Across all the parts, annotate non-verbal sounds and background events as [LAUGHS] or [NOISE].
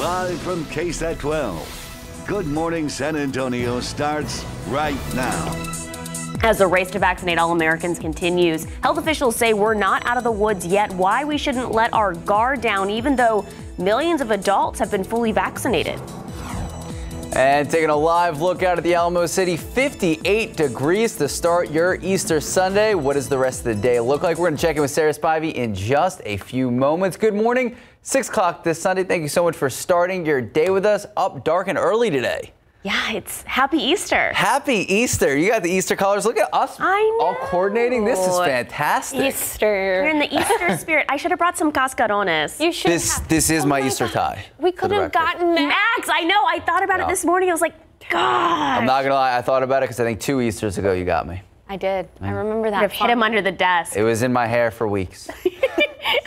Live from KSAT 12. Good Morning San Antonio starts right now. As the race to vaccinate all Americans continues, health officials say we're not out of the woods yet. Why we shouldn't let our guard down, even though millions of adults have been fully vaccinated. And taking a live look out at the Alamo City, 58 degrees to start your Easter Sunday. What does the rest of the day look like? We're going to check in with Sarah Spivey in just a few moments. Good morning. 6 o'clock this Sunday. Thank you so much for starting your day with us. Up dark and early today. Yeah, it's happy Easter. Happy Easter. You got the Easter colors. Look at us I know. all coordinating. This is fantastic. Easter. You're in the Easter [LAUGHS] spirit. I should have brought some cascarones. You should. This have. this is Oh my my Easter God. tie. We could the have gotten Max. Max, I know. I thought about Yeah. it this morning. I was like, God. I'm not gonna lie, I thought about it because I think two Easters ago you got me. I did. I remember that. I've hit him under the desk. It was in my hair for weeks. [LAUGHS]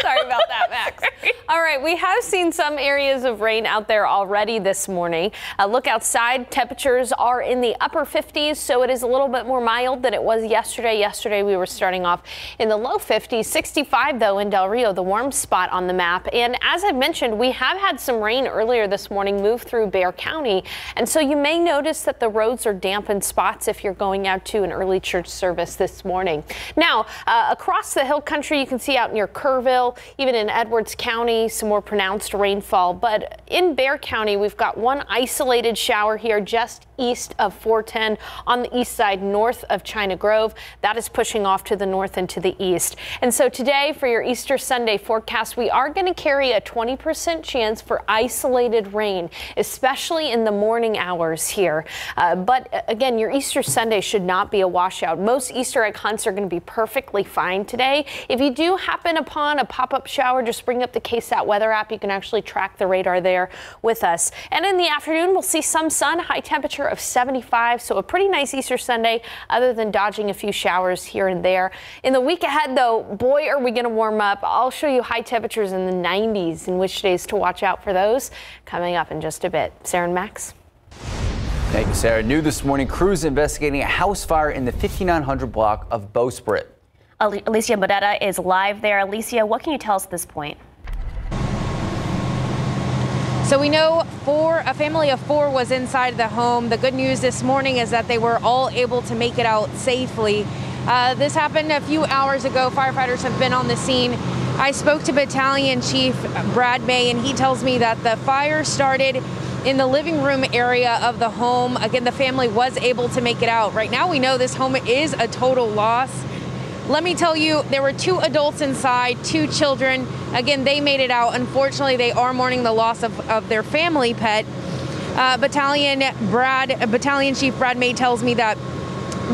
Sorry about that, Max. [LAUGHS] All right, we have seen some areas of rain out there already this morning. Uh, look outside, temperatures are in the upper 50s, so it is a little bit more mild than it was yesterday. Yesterday we were starting off in the low 50s, 65 though in Del Rio, the warm spot on the map. And as I mentioned, we have had some rain earlier this morning move through Bexar County, and so you may notice that the roads are damp in spots if you're going out to an early church service this morning. Now, uh, across the hill country, you can see out near Kerrville, even in Edwards County, some more pronounced rainfall. But in Bexar County, we've got one isolated shower here just east of 410 on the east side north of China Grove. That is pushing off to the north and to the east. And so today for your Easter Sunday forecast, we are going to carry a 20% chance for isolated rain, especially in the morning hours here. Uh, but uh, again, your Easter Sunday should not be a washout. Most Easter egg hunts are going to be perfectly fine today. If you do happen upon a pop-up shower, just bring up the KSAT weather app. You can actually track the radar there with us. And in the afternoon, we'll see some sun, high temperature of 75. So a pretty nice Easter Sunday, other than dodging a few showers here and there. In the week ahead, though, boy, are we going to warm up. I'll show you high temperatures in the 90s and which days to watch out for those coming up in just a bit. Sarah and Max. Thank you, Sarah. New this morning, crews investigating a house fire in the 5900 block of Bowsprit. Alicia Barrera is live there. Alicia, what can you tell us at this point? So we know four, a family of four was inside the home. The good news this morning is that they were all able to make it out safely. Uh, this happened a few hours ago. Firefighters have been on the scene. I spoke to Battalion Chief Brad May, and he tells me that the fire started in the living room area of the home. Again, the family was able to make it out. Right now, we know this home is a total loss. Let me tell you, there were two adults inside, two children. Again, they made it out. Unfortunately, they are mourning the loss of, of their family pet. Uh, Battalion Brad, Battalion Chief Brad May tells me that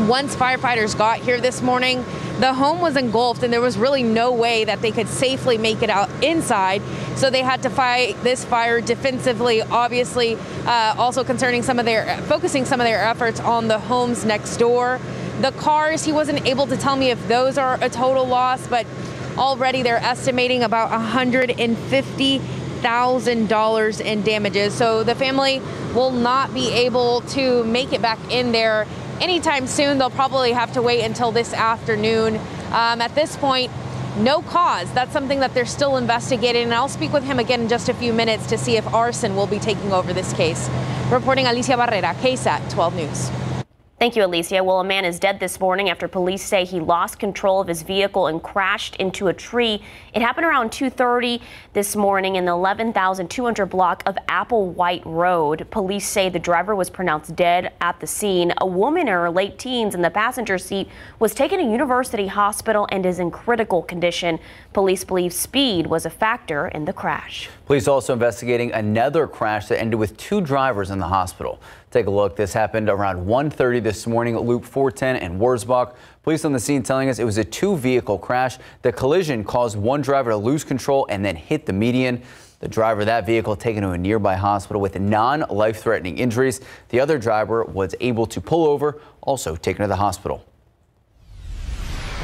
once firefighters got here this morning, the home was engulfed and there was really no way that they could safely make it out inside. So they had to fight this fire defensively, obviously, uh, also concerning some of their, focusing some of their efforts on the homes next door. The cars, he wasn't able to tell me if those are a total loss, but already they're estimating about $150,000 in damages. So the family will not be able to make it back in there anytime soon. They'll probably have to wait until this afternoon. Um, at this point, no cause. That's something that they're still investigating. And I'll speak with him again in just a few minutes to see if arson will be taking over this case. Reporting Alicia Barrera, KSAT 12 News. Thank you, Alicia. Well, a man is dead this morning after police say he lost control of his vehicle and crashed into a tree. It happened around 2:30 this morning in the 11,200 block of Applewhite Road. Police say the driver was pronounced dead at the scene. A woman in her late teens in the passenger seat was taken to University Hospital and is in critical condition. Police believe speed was a factor in the crash. Police also investigating another crash that ended with two drivers in the hospital. Take a look. This happened around 1:30 this morning at Loop 410 and Wurzbach. Police on the scene telling us it was a two-vehicle crash. The collision caused one driver to lose control and then hit the median. The driver of that vehicle taken to a nearby hospital with non-life-threatening injuries. The other driver was able to pull over, also taken to the hospital.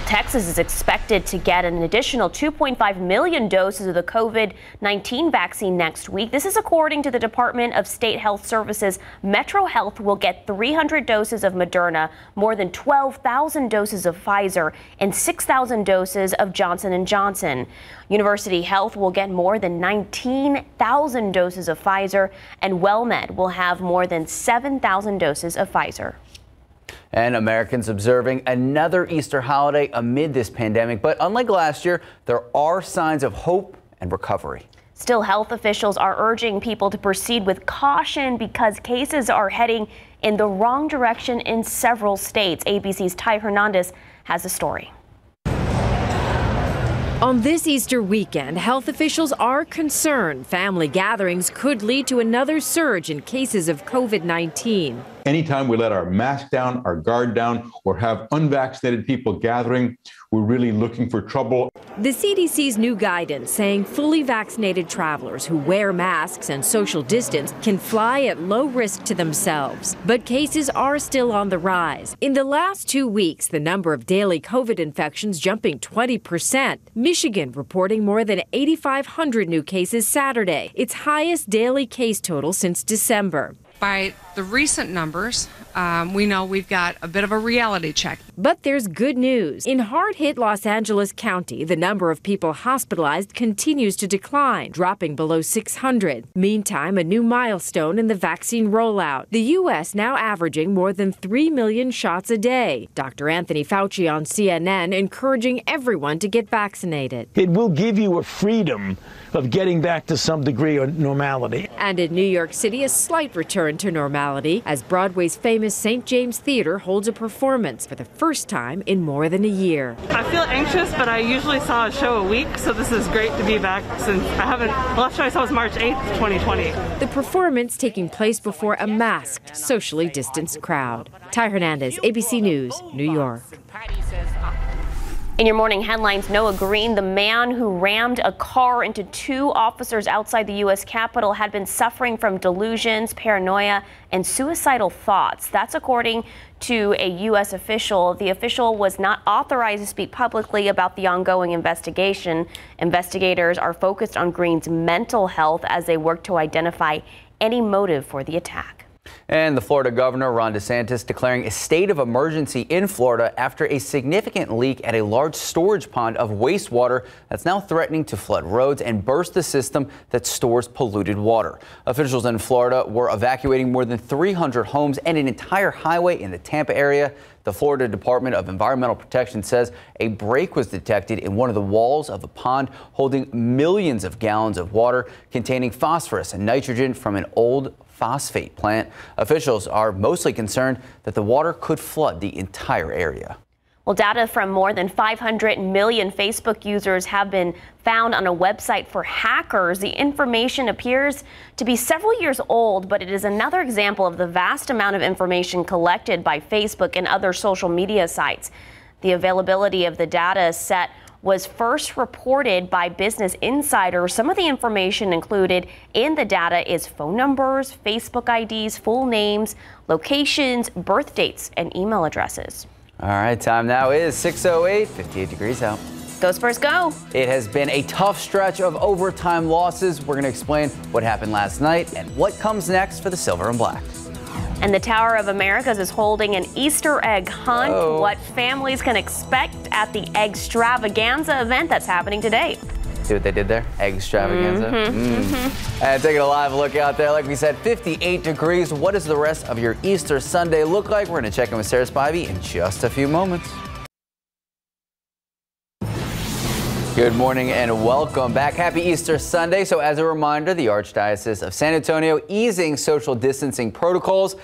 Texas is expected to get an additional 2.5 million doses of the COVID 19 vaccine next week. This is according to the Department of State Health Services. Metro Health will get 300 doses of Moderna, more than 12,000 doses of Pfizer, and 6,000 doses of Johnson & Johnson. University Health will get more than 19,000 doses of Pfizer, and WellMed will have more than 7,000 doses of Pfizer. And Americans observing another Easter holiday amid this pandemic. But unlike last year, there are signs of hope and recovery. Still, health officials are urging people to proceed with caution because cases are heading in the wrong direction in several states. ABC's Ty Hernandez has a story. On this Easter weekend, health officials are concerned family gatherings could lead to another surge in cases of COVID 19. Anytime we let our mask down, our guard down, or have unvaccinated people gathering, we're really looking for trouble. The CDC's new guidance saying fully vaccinated travelers who wear masks and social distance can fly at low risk to themselves. But cases are still on the rise. In the last two weeks, the number of daily COVID infections jumping 20%. Michigan reporting more than 8,500 new cases Saturday, its highest daily case total since December. By the recent numbers, um, we know we've got a bit of a reality check. But there's good news. In hard hit Los Angeles County, the number of people hospitalized continues to decline, dropping below 600. Meantime, a new milestone in the vaccine rollout. The U.S. now averaging more than 3 million shots a day. Dr. Anthony Fauci on CNN encouraging everyone to get vaccinated. It will give you a freedom of getting back to some degree of normality. And in New York City, a slight return to normality as Broadway's famous St. James Theater holds a performance for the first time in more than a year. I feel anxious, but I usually saw a show a week, so this is great to be back since I haven't. The last show I saw was March 8th, 2020. The performance taking place before a masked, socially distanced crowd. Ty Hernandez, ABC News, New York. Uh, In your morning headlines, Noah Green, the man who rammed a car into two officers outside the U.S. Capitol, had been suffering from delusions, paranoia, and suicidal thoughts. That's according to a U.S. official. The official was not authorized to speak publicly about the ongoing investigation. Investigators are focused on Green's mental health as they work to identify any motive for the attack. And the Florida governor, Ron DeSantis, declaring a state of emergency in Florida after a significant leak at a large storage pond of wastewater that's now threatening to flood roads and burst the system that stores polluted water. Officials in Florida were evacuating more than 300 homes and an entire highway in the Tampa area. The Florida Department of Environmental Protection says a break was detected in one of the walls of a pond holding millions of gallons of water containing phosphorus and nitrogen from an old phosphate plant. Officials are mostly concerned that the water could flood the entire area. Well, data from more than 500 million Facebook users have been found on a website for hackers. The information appears to be several years old, but it is another example of the vast amount of information collected by Facebook and other social media sites. The availability of the data set was first reported by Business Insider. Some of the information included in the data is phone numbers, Facebook IDs, full names, locations, birth dates, and email addresses. All right, time now is 6:08, 58 degrees out. Go Spurs, go! It has been a tough stretch of overtime losses. We're going to explain what happened last night and what comes next for the Silver and Black. And the Tower of Americas is holding an Easter egg hunt. Oh. What families can expect at the Extravaganza event that's happening today. See what they did there? Egg extravaganza. Mm. And taking a live look out there, like we said, 58 degrees. What does the rest of your Easter Sunday look like? We're going to check in with Sarah Spivey in just a few moments. Good morning and welcome back. Happy Easter Sunday. So, as a reminder, the Archdiocese of San Antonio easing social distancing protocols.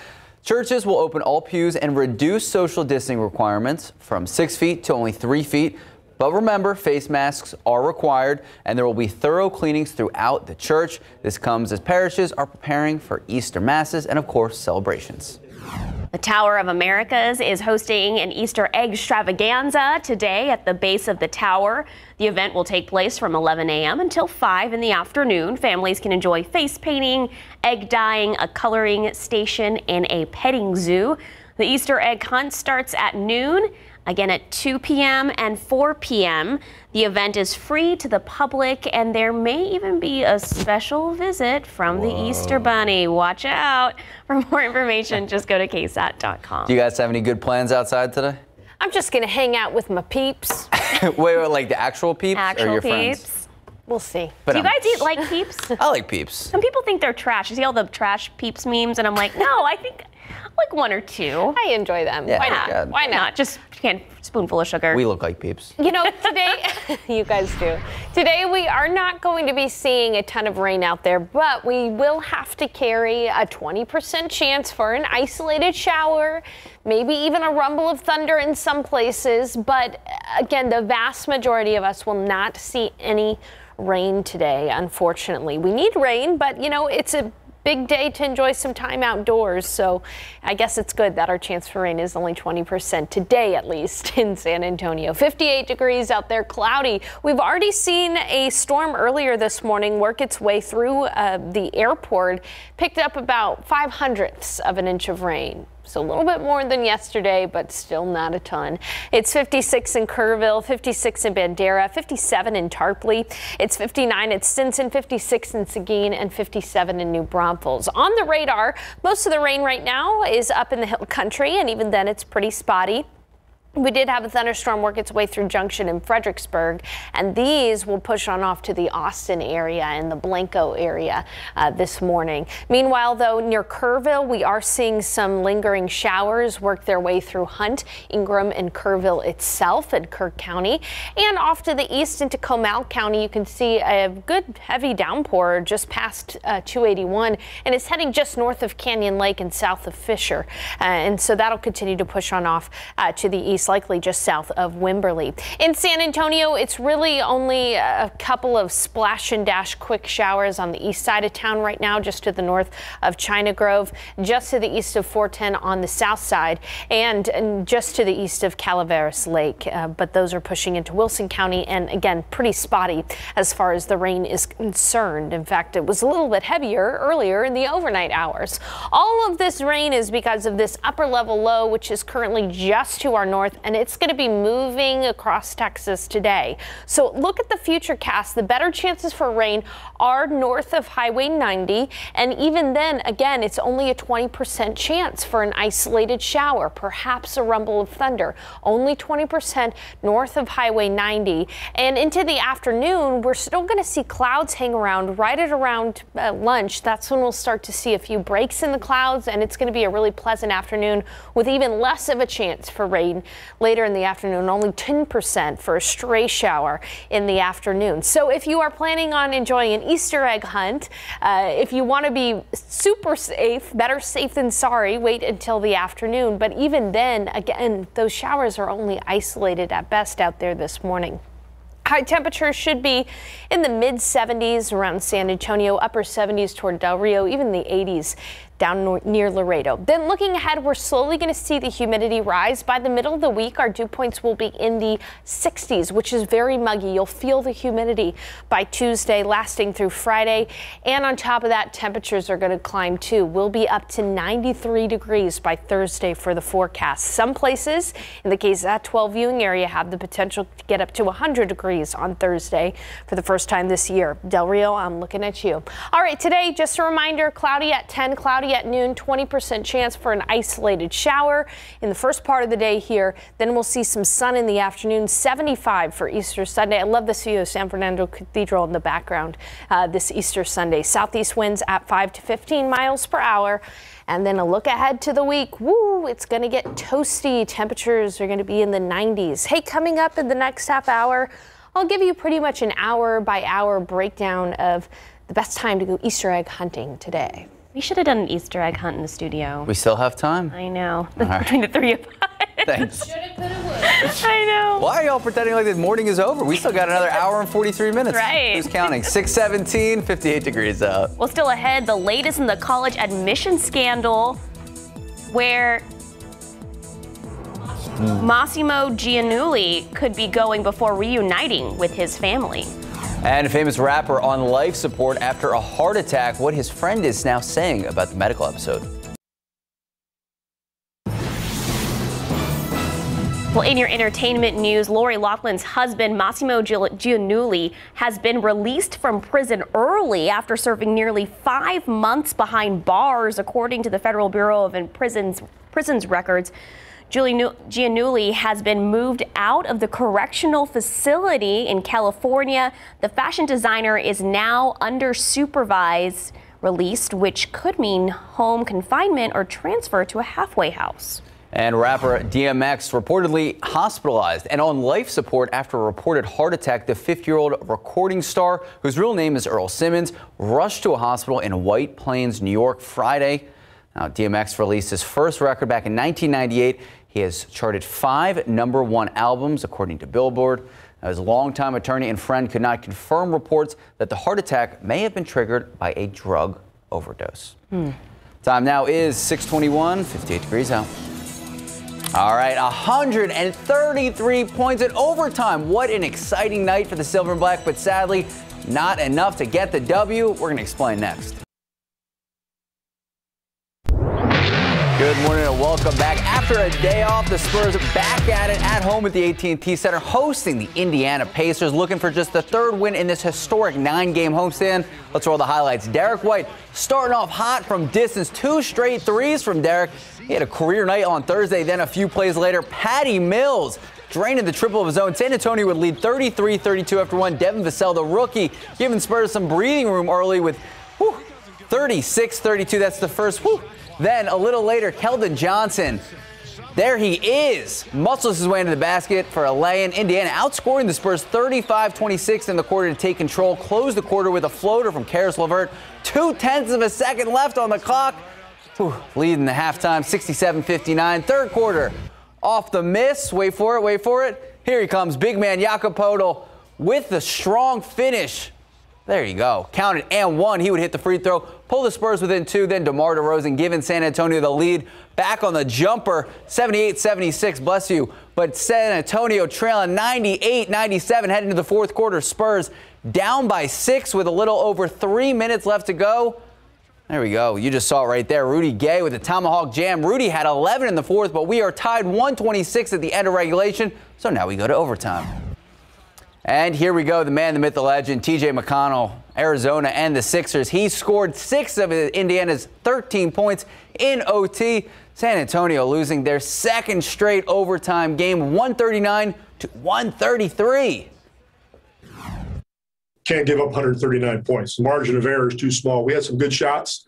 Churches will open all pews and reduce social distancing requirements from six feet to only three feet. But remember, face masks are required and there will be thorough cleanings throughout the church. This comes as parishes are preparing for Easter masses and, of course, celebrations. The Tower of Americas is hosting an Easter egg extravaganza today at the base of the tower. The event will take place from 11 a.m. until 5 in the afternoon. Families can enjoy face painting, egg dyeing, a coloring station, and a petting zoo. The Easter egg hunt starts at noon again at 2 p.m. and 4 p.m. The event is free to the public, and there may even be a special visit from Whoa. the Easter Bunny. Watch out. [LAUGHS] For more information, just go to ksat.com. Do you guys have any good plans outside today? I'm just going to hang out with my peeps. [LAUGHS] wait, wait, like the actual peeps actual or your peeps. friends? We'll see. But Do you guys eat like peeps? [LAUGHS] I like peeps. Some people think they're trash. You see all the trash peeps memes, and I'm like, no, I think like one or two. I enjoy them. Yeah, Why not? God. Why not? Just can spoonful of sugar. We look like peeps. You know, today, [LAUGHS] you guys do. Today we are not going to be seeing a ton of rain out there, but we will have to carry a 20% chance for an isolated shower, maybe even a rumble of thunder in some places. But uh, again, the vast majority of us will not see any rain today, unfortunately. We need rain, but you know, it's a big day to enjoy some time outdoors. So I guess it's good that our chance for rain is only 20% today, at least [LAUGHS] in San Antonio. 58 degrees out there, cloudy. We've already seen a storm earlier this morning work its way through uh, the airport, picked up about five hundredths of an inch of rain. So a little bit more than yesterday, but still not a ton. It's 56 in Kerrville, 56 in Bandera, 57 in Tarpley. It's 59 at Stinson, 56 in Seguin, and 57 in New Braunfels. On the radar, most of the rain right now is up in the hill country, and even then it's pretty spotty. We did have a thunderstorm work its way through Junction and Fredericksburg, and these will push on off to the Austin area and the Blanco area uh, this morning. Meanwhile, though, near Kerrville, we are seeing some lingering showers work their way through Hunt, Ingram, and Kerrville itself in Kerr County. And off to the east into Comal County, you can see a good heavy downpour just past uh, 281, and it's heading just north of Canyon Lake and south of Fischer. Uh, and so that'll continue to push on off uh, to the east likely just south of Wimberley. In San Antonio, it's really only a couple of splash and dash quick showers on the east side of town right now, just to the north of China Grove, just to the east of 410 on the south side, and, and just to the east of Calaveras Lake. Uh, but those are pushing into Wilson County, and again, pretty spotty as far as the rain is concerned. In fact, it was a little bit heavier earlier in the overnight hours. All of this rain is because of this upper level low, which is currently just to our north north, and it's going to be moving across Texas today. So look at the future cast. The better chances for rain are north of Highway 90, and even then, again, it's only a 20% chance for an isolated shower, perhaps a rumble of thunder. Only 20% north of Highway 90. And into the afternoon, we're still going to see clouds hang around right at around uh, lunch. That's when we'll start to see a few breaks in the clouds, and it's going to be a really pleasant afternoon with even less of a chance for rain later in the afternoon, only 10% for a stray shower in the afternoon. So if you are planning on enjoying an Easter egg hunt, uh, if you want to be super safe, better safe than sorry, wait until the afternoon. But even then, again, those showers are only isolated at best out there this morning. High temperatures should be in the mid 70s around San Antonio, upper 70s toward Del Rio, even the 80s down near Laredo. Then looking ahead, we're slowly going to see the humidity rise. By the middle of the week, our dew points will be in the 60s, which is very muggy. You'll feel the humidity by Tuesday, lasting through Friday. And on top of that, temperatures are going to climb too. We'll be up to 93 degrees by Thursday for the forecast. Some places, in the case of that 12 viewing area, have the potential to get up to 100 degrees on Thursday for the first time this year. Del Rio, I'm looking at you. All right, today, just a reminder, cloudy at 10, cloudy at noon, 20% chance for an isolated shower in the first part of the day here. Then we'll see some sun in the afternoon, 75 for Easter Sunday. I love this view of San Fernando Cathedral in the background uh, this Easter Sunday. Southeast winds at 5 to 15 miles per hour. And then a look ahead to the week. Woo, it's going to get toasty. Temperatures are going to be in the 90s. Hey, coming up in the next half hour, I'll give you pretty much an hour by hour breakdown of the best time to go Easter egg hunting today. We should have done an Easter egg hunt in the studio. We still have time. I know. [LAUGHS] Right. Between the three of us. Thanks. I know. Why are y'all pretending like the morning is over? We still got another hour and 43 minutes. Right. Who's counting? 617, 58 degrees out. Well, still ahead, the latest in the college admission scandal where mm. Massimo Giannulli could be going before reuniting with his family. And a famous rapper on life support after a heart attack. What his friend is now saying about the medical episode. Well, in your entertainment news, Lori Loughlin's husband, Massimo Giannulli, has been released from prison early after serving nearly five months behind bars, according to the Federal Bureau of Prisons, prisons records. Giannulli has been moved out of the correctional facility in California. The fashion designer is now under supervised released, which could mean home confinement or transfer to a halfway house. And rapper DMX reportedly hospitalized and on life support after a reported heart attack. The 50 year old recording star, whose real name is Earl Simmons, rushed to a hospital in White Plains, New York Friday. Now, DMX released his first record back in 1998. He has charted five number one albums, according to Billboard. Now, his longtime attorney and friend could not confirm reports that the heart attack may have been triggered by a drug overdose. Hmm. Time now is 621, 58 degrees out. All right, 133 points in overtime. What an exciting night for the Silver and Black, but sadly, not enough to get the W. We're going to explain next. Good morning and welcome back. After a day off, the Spurs back at it at home at the AT&T Center, hosting the Indiana Pacers, looking for just the third win in this historic nine-game homestand. Let's roll the highlights. Derrick White starting off hot from distance, two straight threes from Derrick. He had a career night on Thursday. Then a few plays later, Patty Mills draining the triple of his own. San Antonio would lead 33-32 after one. Devin Vassell, the rookie, giving Spurs some breathing room early with 36-32. That's the first. Whew, then a little later, Keldon Johnson. There he is. Muscles his way into the basket for a lay-in. Indiana outscoring the Spurs 35-26 in the quarter to take control. Close the quarter with a floater from Caris LeVert. Two tenths of a second left on the clock. Leading the halftime 67-59. Third quarter off the miss. Wait for it, wait for it. Here he comes, big man Jakob Poeltl with the strong finish. There you go. Counted and one. He would hit the free throw, pull the Spurs within two. Then DeMar DeRozan giving San Antonio the lead. Back on the jumper, 78-76. Bless you. But San Antonio trailing 98-97 heading into the fourth quarter. Spurs down by six with a little over three minutes left to go. There we go. You just saw it right there. Rudy Gay with the tomahawk jam. Rudy had 11 in the fourth, but we are tied 126 at the end of regulation. So now we go to overtime. And here we go, the man, the myth, the legend, TJ McConnell, Arizona and the Sixers. He scored six of Indiana's 13 points in OT. San Antonio losing their second straight overtime game, 139 to 133. Can't give up 139 points. The margin of error is too small. We had some good shots,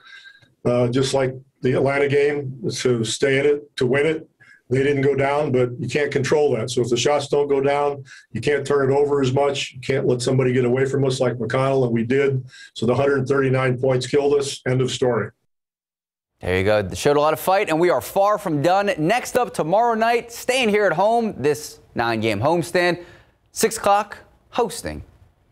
uh, just like the Atlanta game, to stay in it, to win it they didn't go down, but you can't control that. So if the shots don't go down, you can't turn it over as much. You can't let somebody get away from us like McConnell, and we did. So the 139 points killed us. End of story. There you go. They showed a lot of fight, and we are far from done. Next up tomorrow night, staying here at home, this nine game homestand, 6 o'clock, hosting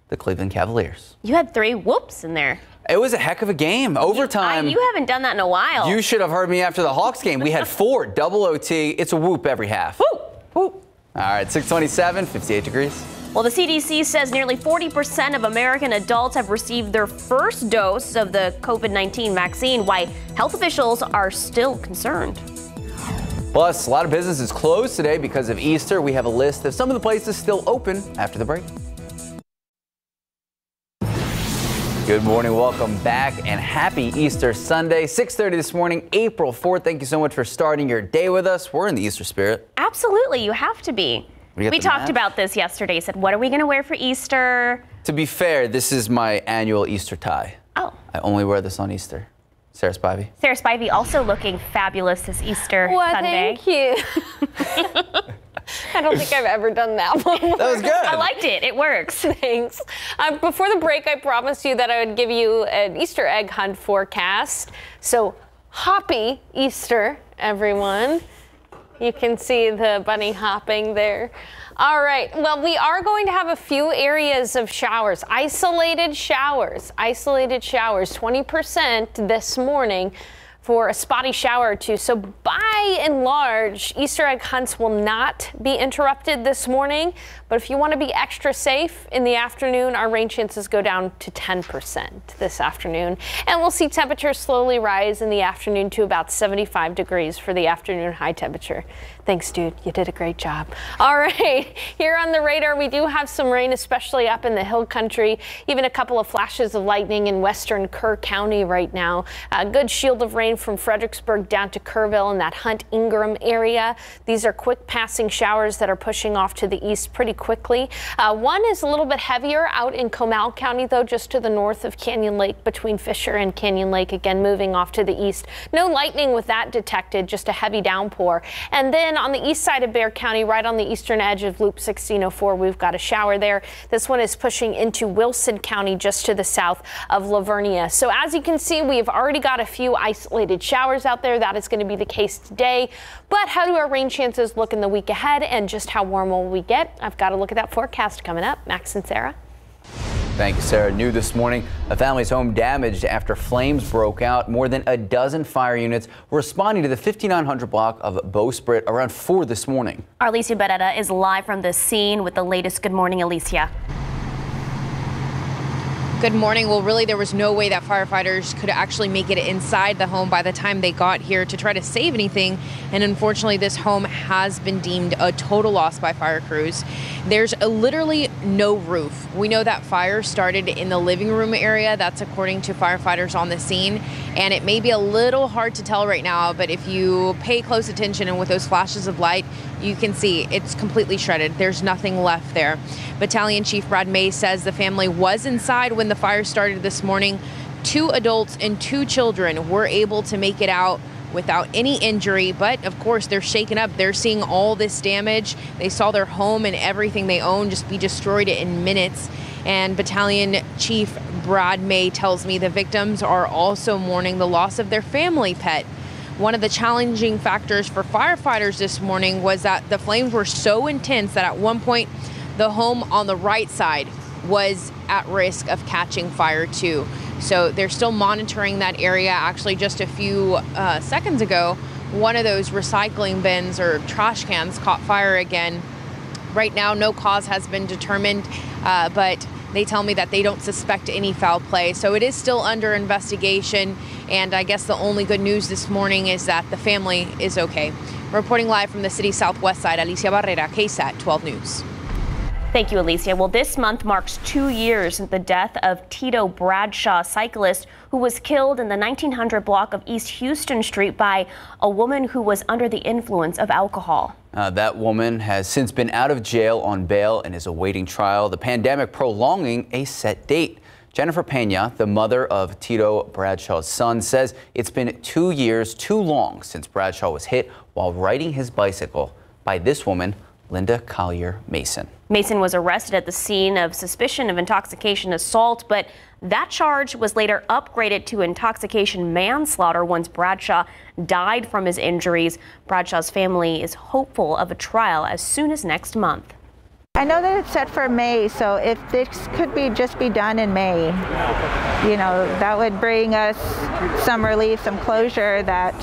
the Cleveland Cavaliers. You had three whoops in there. It was a heck of a game. Overtime. You, I, you, haven't done that in a while. You should have heard me after the Hawks game. We had [LAUGHS] four double OT. It's a whoop every half. Whoop, whoop. All right, 627, 58 degrees. Well, the CDC says nearly 40% of American adults have received their first dose of the COVID 19 vaccine, why health officials are still concerned. Plus, a lot of businesses closed today because of Easter. We have a list of some of the places still open after the break. Good morning, welcome back, and happy Easter Sunday, 6:30 this morning, April 4th. Thank you so much for starting your day with us. We're in the Easter spirit. Absolutely, you have to be. We, we talked about this yesterday. Said, what are we going to wear for Easter? To be fair, this is my annual Easter tie. Oh. I only wear this on Easter. Sarah Spivey. Sarah Spivey also looking fabulous this Easter well, Sunday. Thank you. [LAUGHS] I don't think I've ever done that [LAUGHS] one. That was good. I liked it. It works. [LAUGHS] Thanks. Uh, before the break, I promised you that I would give you an Easter egg hunt forecast. So, happy Easter, everyone. You can see the bunny hopping there. All right. Well, we are going to have a few areas of showers, isolated showers, isolated showers, 20% this morning for a spotty shower or two. So by and large, Easter egg hunts will not be interrupted this morning. But if you want to be extra safe in the afternoon, our rain chances go down to 10% this afternoon. And we'll see temperatures slowly rise in the afternoon to about 75 degrees for the afternoon high temperature. Thanks, dude. You did a great job. [LAUGHS] All right, here on the radar, we do have some rain, especially up in the hill country. Even a couple of flashes of lightning in western Kerr County right now. A good shield of rain from Fredericksburg down to Kerrville in that Hunt Ingram area. These are quick passing showers that are pushing off to the east pretty quickly. Uh, one is a little bit heavier out in Comal County, though, just to the north of Canyon Lake between Fischer and Canyon Lake. Again, moving off to the east. No lightning with that detected, just a heavy downpour. And then on the east side of Bexar County, right on the eastern edge of Loop 1604, we've got a shower there. This one is pushing into Wilson County, just to the south of La Vernia. So as you can see, we've already got a few isolated showers out there. That is going to be the case today. But how do our rain chances look in the week ahead and just how warm will we get? I've got a look at that forecast coming up. Max and Sarah. Thank you, Sarah. New this morning, a family's home damaged after flames broke out. More than a dozen fire units responding to the 5900 block of Bowsprit around 4 this morning. Our Alicia Barrera is live from the scene with the latest. Good morning, Alicia. Good morning. Well, really, there was no way that firefighters could actually make it inside the home by the time they got here to try to save anything. And unfortunately, this home has been deemed a total loss by fire crews. There's literally no roof. We know that fire started in the living room area. That's according to firefighters on the scene. And it may be a little hard to tell right now, but if you pay close attention and with those flashes of light, you can see it's completely shredded. There's nothing left there. Battalion Chief Brad May says the family was inside when the fire started this morning. Two adults and two children were able to make it out without any injury, but of course they're shaken up. They're seeing all this damage. They saw their home and everything they own just be destroyed in minutes. And Battalion Chief Brad May tells me the victims are also mourning the loss of their family pet. One of the challenging factors for firefighters this morning was that the flames were so intense that at one point the home on the right side was at risk of catching fire too. So they're still monitoring that area. Actually, just a few uh, seconds ago, one of those recycling bins or trash cans caught fire again. Right now, no cause has been determined, uh, but they tell me that they don't suspect any foul play. So it is still under investigation. And I guess the only good news this morning is that the family is okay. Reporting live from the city's southwest side, Alicia Barrera, KSAT 12 News. Thank you, Alicia. Well, this month marks two years since the death of Tito Bradshaw, cyclist who was killed in the 1900 block of East Houston Street by a woman who was under the influence of alcohol. Uh, that woman has since been out of jail on bail and is awaiting trial, the pandemic prolonging a set date. Jennifer Pena, the mother of Tito Bradshaw's son, says it's been two years too long since Bradshaw was hit while riding his bicycle by this woman, Linda Collier Mason. Mason was arrested at the scene of suspicion of intoxication assault, but that charge was later upgraded to intoxication manslaughter once Bradshaw died from his injuries. Bradshaw's family is hopeful of a trial as soon as next month. I know that it's set for May, so if this could be just be done in May, you know, that would bring us some relief, some closure that,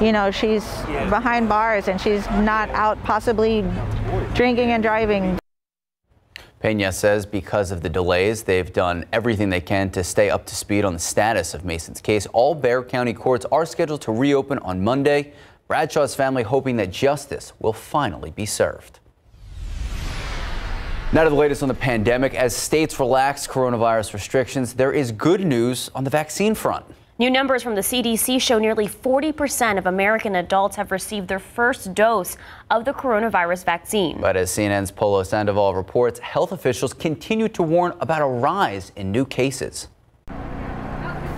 you know, she's behind bars and she's not out possibly drinking and driving. Pena says because of the delays, they've done everything they can to stay up to speed on the status of Mason's case. All Bexar County courts are scheduled to reopen on Monday. Bradshaw's family hoping that justice will finally be served. Now to the latest on the pandemic. As states relax coronavirus restrictions, there is good news on the vaccine front. New numbers from the CDC show nearly 40% of American adults have received their first dose of the coronavirus vaccine. But as CNN's Polo Sandoval reports, health officials continue to warn about a rise in new cases.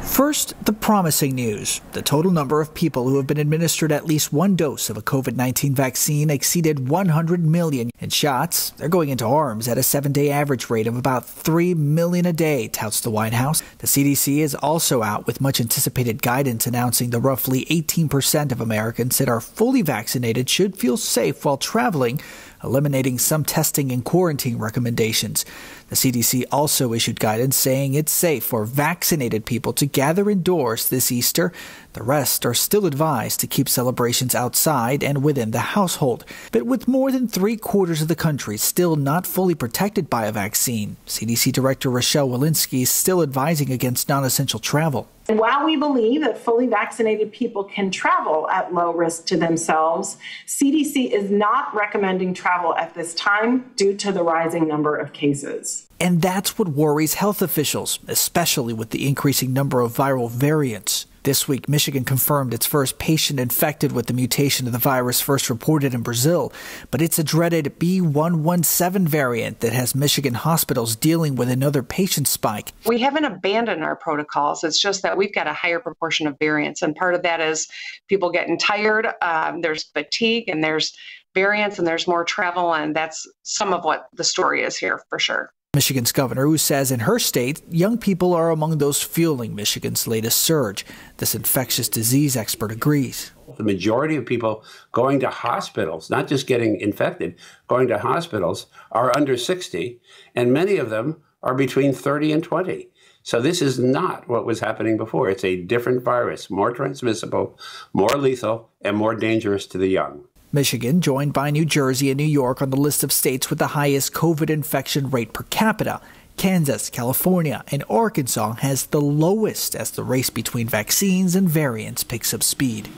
First, the promising news. The total number of people who have been administered at least one dose of a COVID 19 vaccine exceeded 100 million. In shots, they're going into arms at a seven day average rate of about 3 million a day, touts the White House. The CDC is also out with much anticipated guidance announcing the roughly 18% of Americans that are fully vaccinated should feel safe while traveling eliminating some testing and quarantine recommendations. The CDC also issued guidance saying it's safe for vaccinated people to gather indoors this Easter. The rest are still advised to keep celebrations outside and within the household. But with more than three quarters of the country still not fully protected by a vaccine, CDC Director Rochelle Walensky is still advising against non essential travel. And while we believe that fully vaccinated people can travel at low risk to themselves, CDC is not recommending travel at this time due to the rising number of cases. And that's what worries health officials, especially with the increasing number of viral variants. This week, Michigan confirmed its first patient infected with the mutation of the virus first reported in Brazil. But it's a dreaded B117 variant that has Michigan hospitals dealing with another patient spike. We haven't abandoned our protocols. It's just that we've got a higher proportion of variants. And part of that is people getting tired, um, there's fatigue, and there's variants, and there's more travel. And that's some of what the story is here for sure. Michigan's governor, who says in her state, young people are among those fueling Michigan's latest surge. This infectious disease expert agrees. The majority of people going to hospitals, not just getting infected, going to hospitals, are under 60, and many of them are between 30 and 20. So this is not what was happening before. It's a different virus, more transmissible, more lethal, and more dangerous to the young. Michigan, joined by New Jersey and New York on the list of states with the highest COVID infection rate per capita. Kansas, California, and Arkansas has the lowest as the race between vaccines and variants picks up speed.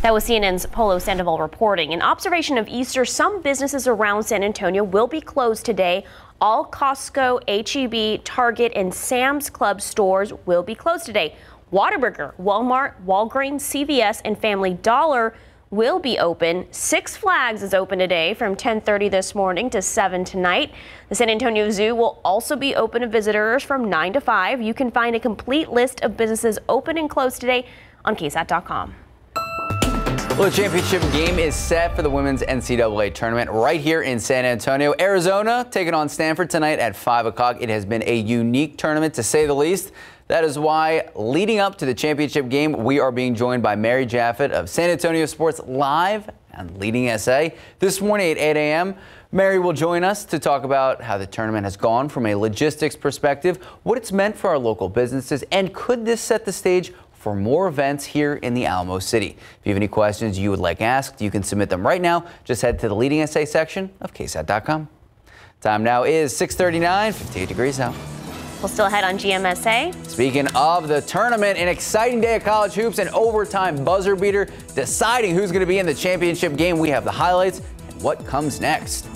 That was CNN's Polo Sandoval reporting. In observation of Easter, some businesses around San Antonio will be closed today. All Costco, HEB, Target, and Sam's Club stores will be closed today. Whataburger, Walmart, Walgreens, CVS, and Family Dollar will be open. Six Flags is open today from 10:30 this morning to 7 tonight. The San Antonio Zoo will also be open to visitors from 9 to 5. You can find a complete list of businesses open and closed today on KSAT.com. Well, the championship game is set for the women's NCAA tournament right here in San Antonio. Arizona taking on Stanford tonight at 5 o'clock. It has been a unique tournament to say the least. That is why, leading up to the championship game, we are being joined by Mary Jaffet of San Antonio Sports Live and Leading SA. This morning at 8 a.m., Mary will join us to talk about how the tournament has gone from a logistics perspective, what it's meant for our local businesses, and could this set the stage for more events here in the Alamo City. If you have any questions you would like asked, you can submit them right now. Just head to the Leading SA section of KSAT.com. Time now is 639, 58 degrees out. We'll still head on GMSA. Speaking of the tournament, an exciting day of college hoops and overtime buzzer beater deciding who's going to be in the championship game. We have the highlights and what comes next.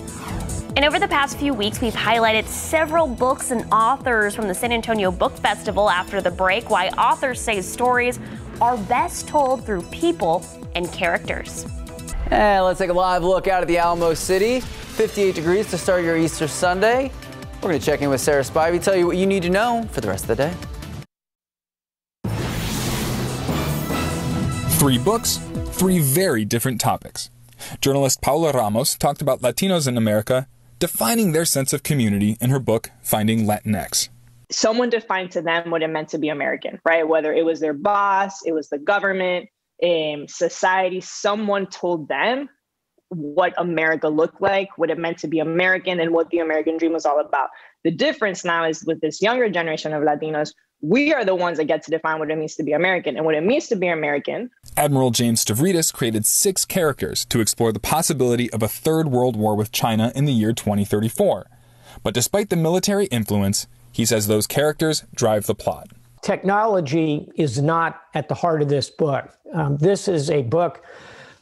And over the past few weeks, we've highlighted several books and authors from the San Antonio Book Festival after the break, why authors say stories are best told through people and characters. And let's take a live look out at the Alamo City. 58 degrees to start your Easter Sunday. We're going to check in with Sarah Spivey, tell you what you need to know for the rest of the day. Three books, three very different topics. Journalist Paola Ramos talked about Latinos in America defining their sense of community in her book, Finding Latinx. Someone defined to them what it meant to be American, right? Whether it was their boss, it was the government, um, society, someone told them what America looked like, what it meant to be American, and what the American dream was all about. The difference now is with this younger generation of Latinos, we are the ones that get to define what it means to be American. And what it means to be American. Admiral James Stavridis created six characters to explore the possibility of a third world war with China in the year 2034. But despite the military influence, he says those characters drive the plot. Technology is not at the heart of this book. Um, this is a book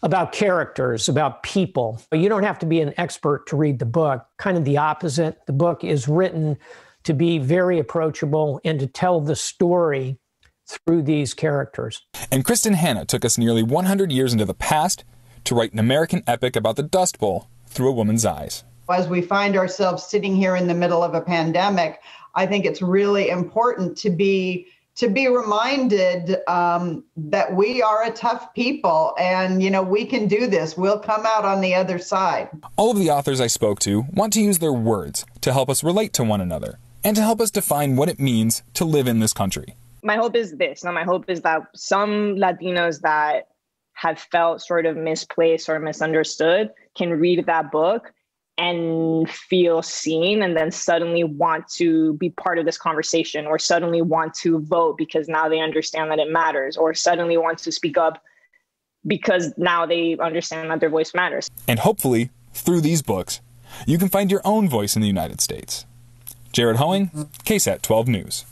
about characters, about people. You don't have to be an expert to read the book. Kind of the opposite. The book is written to be very approachable and to tell the story through these characters. And Kristin Hannah took us nearly 100 years into the past to write an American epic about the Dust Bowl through a woman's eyes. As we find ourselves sitting here in the middle of a pandemic, I think it's really important to be to be reminded um, that we are a tough people and you know we can do this. We'll come out on the other side. All of the authors i spoke to want to use their words to help us relate to one another and to help us define what it means to live in this country. My hope is this. Now my hope is that some latinos that have felt sort of misplaced or misunderstood can read that book and feel seen and then suddenly want to be part of this conversation or suddenly want to vote because now they understand that it matters or suddenly want to speak up because now they understand that their voice matters. And hopefully, through these books, you can find your own voice in the United States. Jared Hoeing, KSAT 12 News.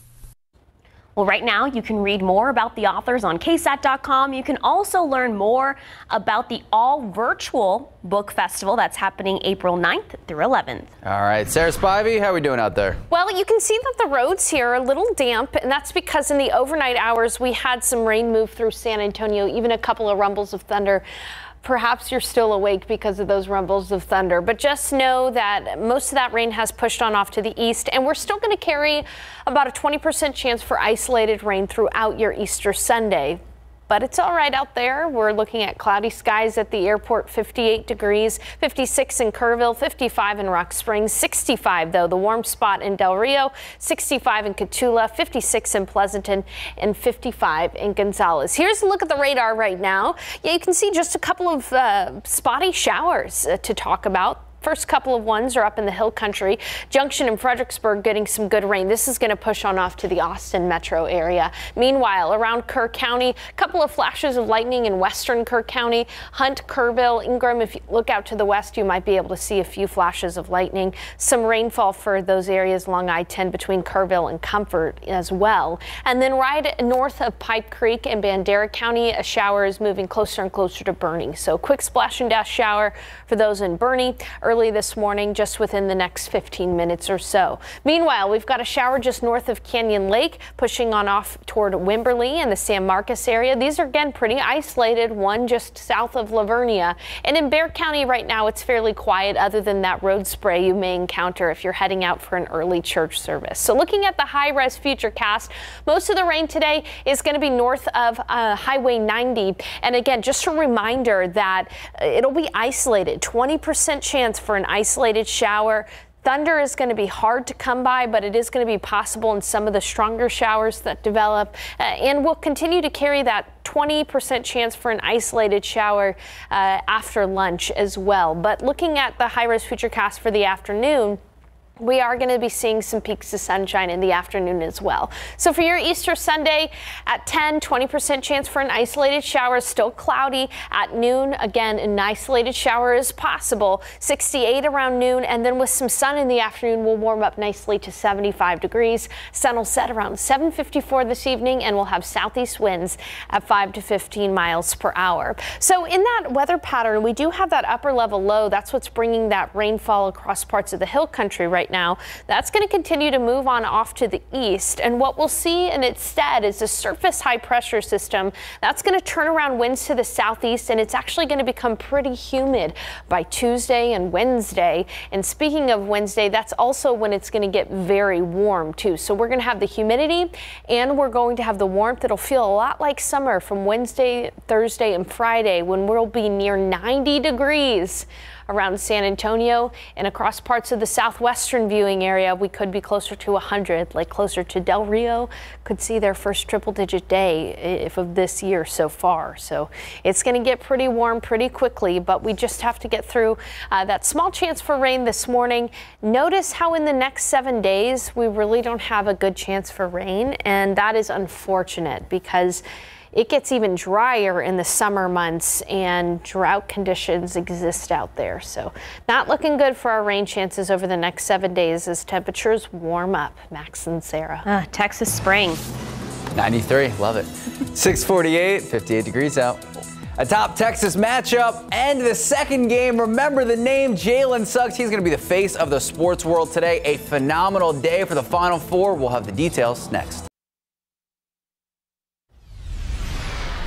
Well, right now you can read more about the authors on ksat.com. You can also learn more about the all virtual book festival that's happening April 9th through 11th. All right, Sarah Spivey, how are we doing out there? Well, you can see that the roads here are a little damp, and that's because in the overnight hours we had some rain move through San Antonio, even a couple of rumbles of thunder perhaps you're still awake because of those rumbles of thunder, but just know that most of that rain has pushed on off to the east, and we're still going to carry about a 20% chance for isolated rain throughout your Easter Sunday but it's all right out there. We're looking at cloudy skies at the airport, 58 degrees, 56 in Kerrville, 55 in Rock Springs, 65 though, the warm spot in Del Rio, 65 in Cotulla, 56 in Pleasanton, and 55 in Gonzales. Here's a look at the radar right now. Yeah, you can see just a couple of uh, spotty showers uh, to talk about. First couple of ones are up in the hill country. Junction and Fredericksburg getting some good rain. This is going to push on off to the Austin metro area. Meanwhile, around Kerr County, a couple of flashes of lightning in western Kerr County. Hunt, Kerrville, Ingram, if you look out to the west, you might be able to see a few flashes of lightning. Some rainfall for those areas along I-10 between Kerrville and Comfort as well. And then right north of Pipe Creek in Bandera County, a shower is moving closer and closer to Boerne. So quick splash and dash shower for those in Boerne early this morning, just within the next 15 minutes or so. Meanwhile, we've got a shower just north of Canyon Lake, pushing on off toward Wimberley and the San Marcos area. These are again pretty isolated, one just south of La Vernia. And in Bexar County right now, it's fairly quiet other than that road spray you may encounter if you're heading out for an early church service. So looking at the high-res futurecast, most of the rain today is going to be north of uh, Highway 90. And again, just a reminder that uh, it'll be isolated, 20% chance for an isolated shower. Thunder is going to be hard to come by, but it is going to be possible in some of the stronger showers that develop. Uh, and we'll continue to carry that 20% chance for an isolated shower uh, after lunch as well. But looking at the high res futurecast for the afternoon, we are going to be seeing some peaks of sunshine in the afternoon as well. So for your Easter Sunday at 10, 20% chance for an isolated shower, still cloudy at noon. Again, an isolated shower is possible. 68 around noon, and then with some sun in the afternoon, we'll warm up nicely to 75 degrees. Sun will set around 754 this evening, and we'll have southeast winds at 5 to 15 miles per hour. So in that weather pattern, we do have that upper level low. That's what's bringing that rainfall across parts of the hill country right now. That's going to continue to move on off to the east. And what we'll see instead is a surface high pressure system that's going to turn around winds to the southeast and it's actually going to become pretty humid by Tuesday and Wednesday. And speaking of Wednesday, that's also when it's going to get very warm too. So we're going to have the humidity and we're going to have the warmth. It'll feel a lot like summer from Wednesday, Thursday, and Friday when we'll be near 90 degrees around San Antonio and across parts of the southwestern viewing area. We could be closer to 100, like closer to Del Rio. Could see their first triple digit day if of this year so far. So it's going to get pretty warm pretty quickly, but we just have to get through uh, that small chance for rain this morning. Notice how in the next seven days we really don't have a good chance for rain, and that is unfortunate because it gets even drier in the summer months and drought conditions exist out there. So not looking good for our rain chances over the next seven days as temperatures warm up. Max and Sarah. Uh, Texas spring. 93, love it. [LAUGHS] 648, 58 degrees out. A top Texas matchup and the second game. Remember the name Jalen Suggs. He's going to be the face of the sports world today. A phenomenal day for the Final Four. We'll have the details next.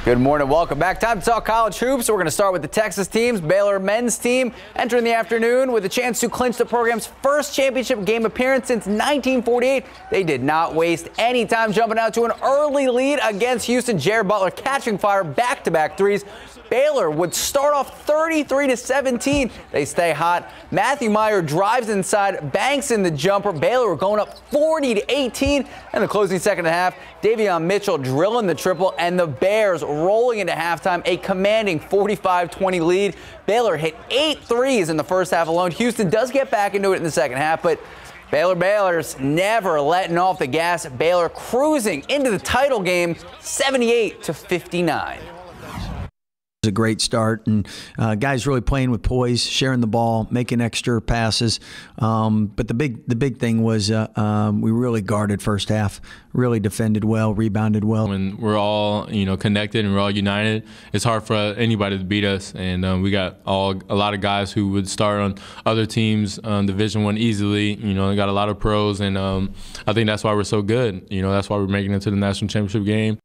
Good morning. Welcome back. Time to talk college hoops. We're going to start with the Texas teams. Baylor men's team entering the afternoon with a chance to clinch the program's first championship game appearance since 1948. They did not waste any time jumping out to an early lead against Houston. Jared Butler catching fire back to back threes Baylor would start off 33 to 17. They stay hot. Matthew Mayer drives inside, banks in the jumper. Baylor going up 40 to 18. And the closing second half, Davion Mitchell drilling the triple, and the Bears rolling into halftime, a commanding 45-20 lead. Baylor hit eight threes in the first half alone. Houston does get back into it in the second half, but Baylor Baylor's never letting off the gas. Baylor cruising into the title game 78 to 59 a great start, and uh, guys really playing with poise, sharing the ball, making extra passes. Um, but the big the big thing was uh, um, we really guarded first half, really defended well, rebounded well. When we're all you know connected and we're all united, it's hard for anybody to beat us. And um, we got all a lot of guys who would start on other teams, um, Division One easily. You know, got a lot of pros, and um, I think that's why we're so good. You know, that's why we're making it to the national championship game.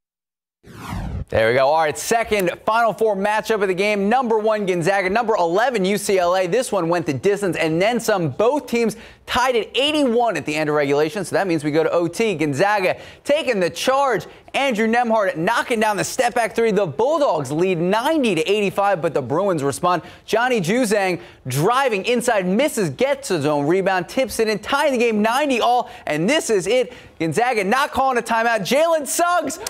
There we go. All right, second Final Four matchup of the game. Number one Gonzaga, number 11 UCLA. This one went the distance and then some. Both teams tied at 81 at the end of regulation, so that means we go to OT. Gonzaga taking the charge. Andrew Nembhard knocking down the step back three. The Bulldogs lead 90 to 85, but the Bruins respond. Johnny Juzang driving inside, misses, gets his own rebound, tips it in, tying the game 90 all, and this is it. Gonzaga not calling a timeout. Jalen Suggs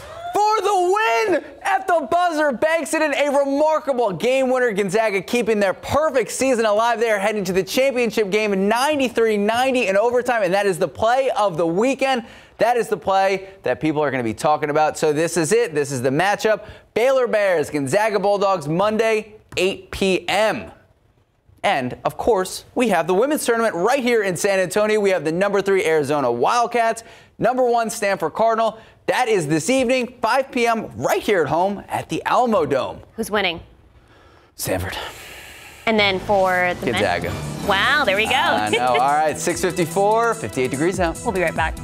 for the win at the buzzer. Banks it in a remarkable game winner. Gonzaga keeping their perfect season alive. They are heading to the championship game 93-90 in overtime, and that is the play of the weekend. That is the play that people are going to be talking about. So this is it. This is the matchup. Baylor Bears, Gonzaga Bulldogs, Monday, 8 p.m. And of course, we have the women's tournament right here in San Antonio. We have the number three Arizona Wildcats, number one Stanford Cardinal. That is this evening, 5 p.m., right here at home at the Alamo Dome. Who's winning? Stanford. And then for the Gonzaga. Men? Wow, there we go. I know. [LAUGHS] All right, 654, 58 degrees out. We'll be right back.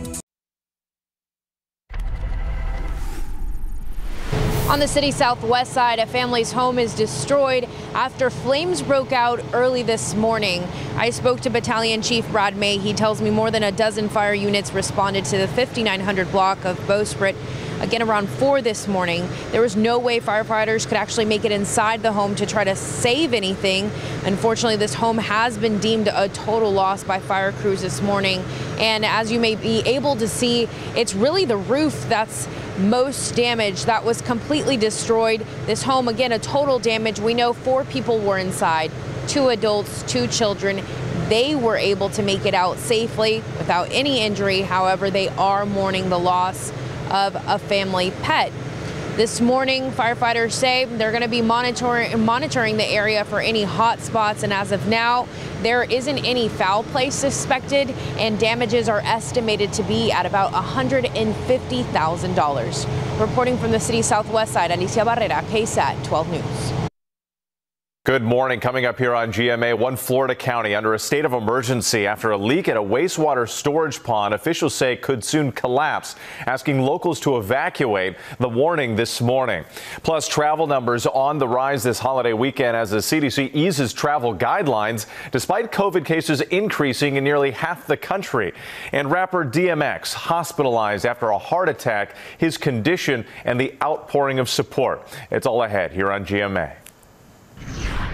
On the city southwest side, a family's home is destroyed after flames broke out early this morning. I spoke to Battalion Chief Brad May. He tells me more than a dozen fire units responded to the 5900 block of Bowsprit again around 4 this morning. There was no way firefighters could actually make it inside the home to try to save anything. Unfortunately, this home has been deemed a total loss by fire crews this morning. And as you may be able to see, it's really the roof that's most damage that was completely destroyed. This home, again, a total damage. We know four people were inside, two adults, two children. They were able to make it out safely without any injury. However, they are mourning the loss of a family pet. This morning, firefighters say they're going to be monitoring monitoring the area for any hot spots, and as of now, there isn't any foul play suspected, and damages are estimated to be at about $150,000. Reporting from the city's southwest side, Alicia Barrera, KSAT 12 News. Good morning. Coming up here on GMA, one Florida county under a state of emergency after a leak at a wastewater storage pond officials say could soon collapse, asking locals to evacuate. The warning this morning. Plus, travel numbers on the rise this holiday weekend as the CDC eases travel guidelines despite COVID cases increasing in nearly half the country. And rapper DMX hospitalized after a heart attack, his condition, and the outpouring of support. It's all ahead here on GMA.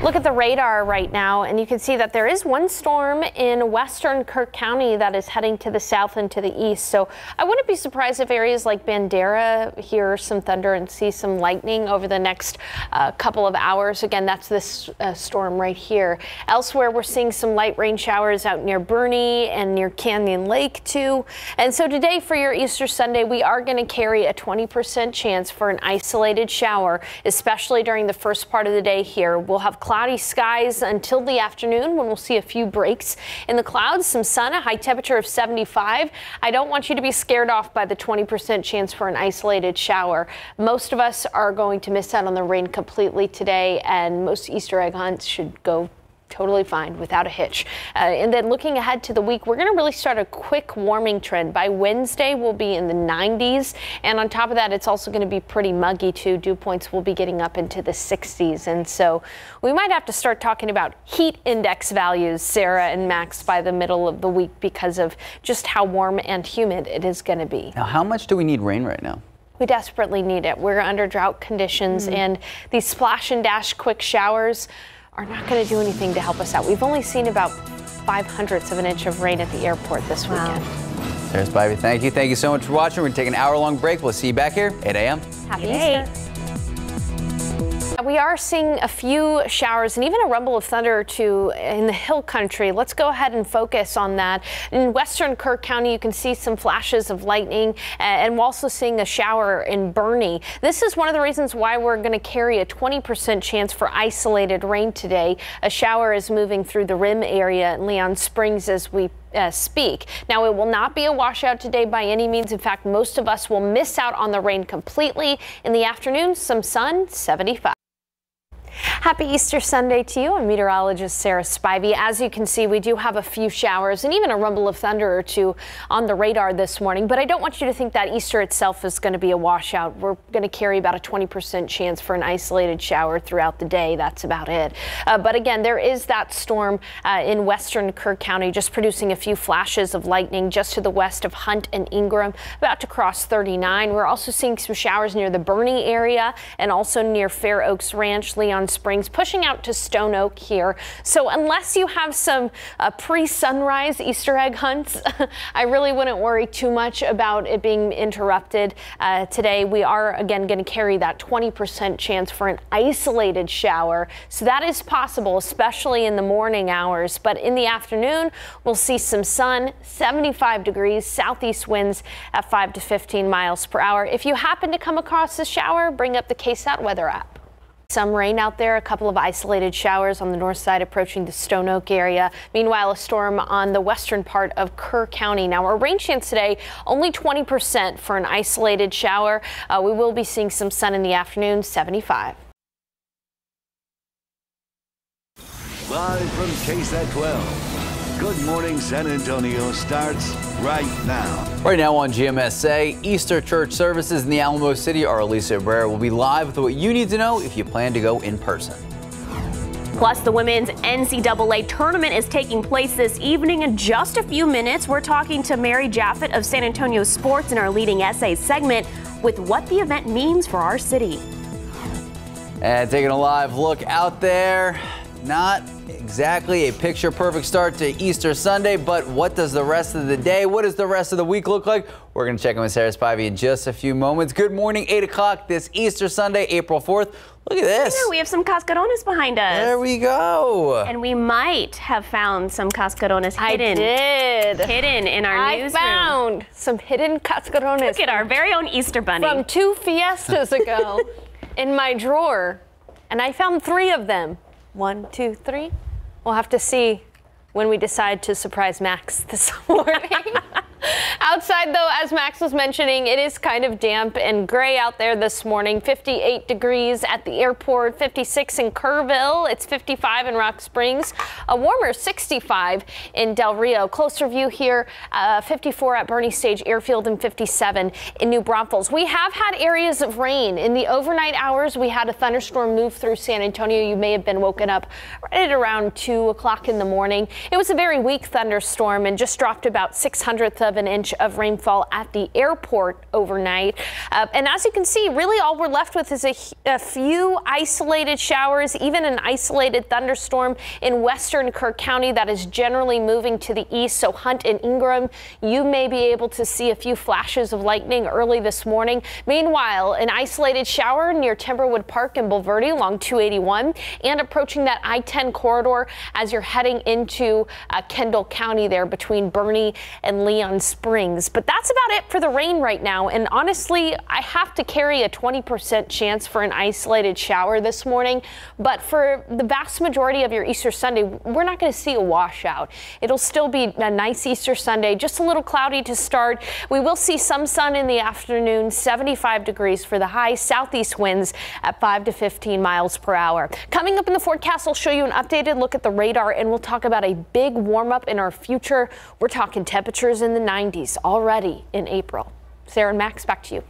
Look at the radar right now, and you can see that there is one storm in western Kerr County that is heading to the south and to the east. So I wouldn't be surprised if areas like Bandera hear some thunder and see some lightning over the next uh, couple of hours. Again, that's this uh, storm right here. Elsewhere, we're seeing some light rain showers out near Boerne and near Canyon Lake, too. And so today, for your Easter Sunday, we are going to carry a 20% chance for an isolated shower, especially during the first part of the day here. We'll have cloudy skies until the afternoon when we'll see a few breaks in the clouds, some sun, a high temperature of 75. I don't want you to be scared off by the 20% chance for an isolated shower. Most of us are going to miss out on the rain completely today, and most Easter egg hunts should go totally fine without a hitch. Uh, and then looking ahead to the week, we're going to really start a quick warming trend. By Wednesday, we'll be in the 90s. And on top of that, it's also going to be pretty muggy too. Dew points will be getting up into the 60s. And so we might have to start talking about heat index values, Sarah and Max, by the middle of the week because of just how warm and humid it is going to be. Now, how much do we need rain right now? We desperately need it. We're under drought conditions, mm. and these splash and dash quick showers are not going to do anything to help us out. We've only seen about five hundredths of an inch of rain at the airport this wow. weekend. There's Bobby. Thank you. Thank you so much for watching. We're going to take an hour long break. We'll see you back here, 8 a.m. Happy Easter. We are seeing a few showers and even a rumble of thunder or two in the hill country. Let's go ahead and focus on that. In western Kerr County, you can see some flashes of lightning, and we're also seeing a shower in Boerne. This is one of the reasons why we're going to carry a 20% chance for isolated rain today. A shower is moving through the rim area in Leon Springs as we uh, speak. Now, it will not be a washout today by any means. In fact, most of us will miss out on the rain completely. In the afternoon, some sun, 75. Happy Easter Sunday to you. I'm meteorologist Sarah Spivey. As you can see, we do have a few showers and even a rumble of thunder or two on the radar this morning. But I don't want you to think that Easter itself is going to be a washout. We're going to carry about a 20% chance for an isolated shower throughout the day. That's about it. Uh, but again, there is that storm uh, in western Kerr County just producing a few flashes of lightning just to the west of Hunt and Ingram, about to cross 39. We're also seeing some showers near the Boerne area and also near Fair Oaks Ranch, Leon Springs, pushing out to Stone Oak here. So unless you have some uh, pre-sunrise Easter egg hunts, [LAUGHS] I really wouldn't worry too much about it being interrupted. Uh, today, we are again going to carry that 20% chance for an isolated shower. So that is possible, especially in the morning hours. But in the afternoon, we'll see some sun, 75 degrees, southeast winds at 5 to 15 miles per hour. If you happen to come across a shower, bring up the KSAT weather app. Some rain out there, a couple of isolated showers on the north side approaching the Stone Oak area. Meanwhile, a storm on the western part of Kerr County. Now, our rain chance today, only 20% for an isolated shower. Uh, we will be seeing some sun in the afternoon, 75. Live from KSAT 12. Good Morning San Antonio starts right now. Right now on GMSA, Easter church services in the Alamo City. Our Alicia Barrera will be live with what you need to know if you plan to go in person. Plus, the women's NCAA tournament is taking place this evening in just a few minutes. We're talking to Mary Jaffet of San Antonio Sports in our Leading SA segment with what the event means for our city. And taking a live look out there, not exactly a picture perfect start to Easter Sunday, but what does the rest of the day, what does the rest of the week look like? We're going to check in with Sarah Spivey in just a few moments. Good morning, 8 o'clock this Easter Sunday, April 4th. Look at this. Know, we have some cascarones behind us. There we go. And we might have found some cascarones hidden. I did. Hidden in our I newsroom. found some hidden cascarones. Look at our very own Easter bunny. From two fiestas ago [LAUGHS] in my drawer. And I found three of them. One, two, three. We'll have to see when we decide to surprise Max [LAUGHS] this morning. [LAUGHS] Outside, though, as Max was mentioning, it is kind of damp and gray out there this morning. 58 degrees at the airport, 56 in Kerrville. It's 55 in Rock Springs. A warmer 65 in Del Rio. Closer view here, uh, 54 at Boerne Stage Airfield and 57 in New Braunfels. We have had areas of rain. In the overnight hours, we had a thunderstorm move through San Antonio. You may have been woken up right at around 2 o'clock in the morning. It was a very weak thunderstorm and just dropped about 600th of an inch of rainfall at the airport overnight. Uh, and as you can see, really all we're left with is a, a, few isolated showers, even an isolated thunderstorm in western Kerr County that is generally moving to the east. So Hunt and Ingram, you may be able to see a few flashes of lightning early this morning. Meanwhile, an isolated shower near Timberwood Park in Bulverde along 281 and approaching that I-10 corridor as you're heading into uh, Kendall County there between Boerne and Leon Springs. But that's about it for the rain right now. And honestly, I have to carry a 20% chance for an isolated shower this morning. But for the vast majority of your Easter Sunday, we're not going to see a washout. It'll still be a nice Easter Sunday, just a little cloudy to start. We will see some sun in the afternoon, 75 degrees for the high, southeast winds at 5 to 15 miles per hour. Coming up in the forecast, I'll show you an updated look at the radar and we'll talk about a big warm up in our future. We're talking temperatures in the 90s already in April. Sarah and Max, back to you.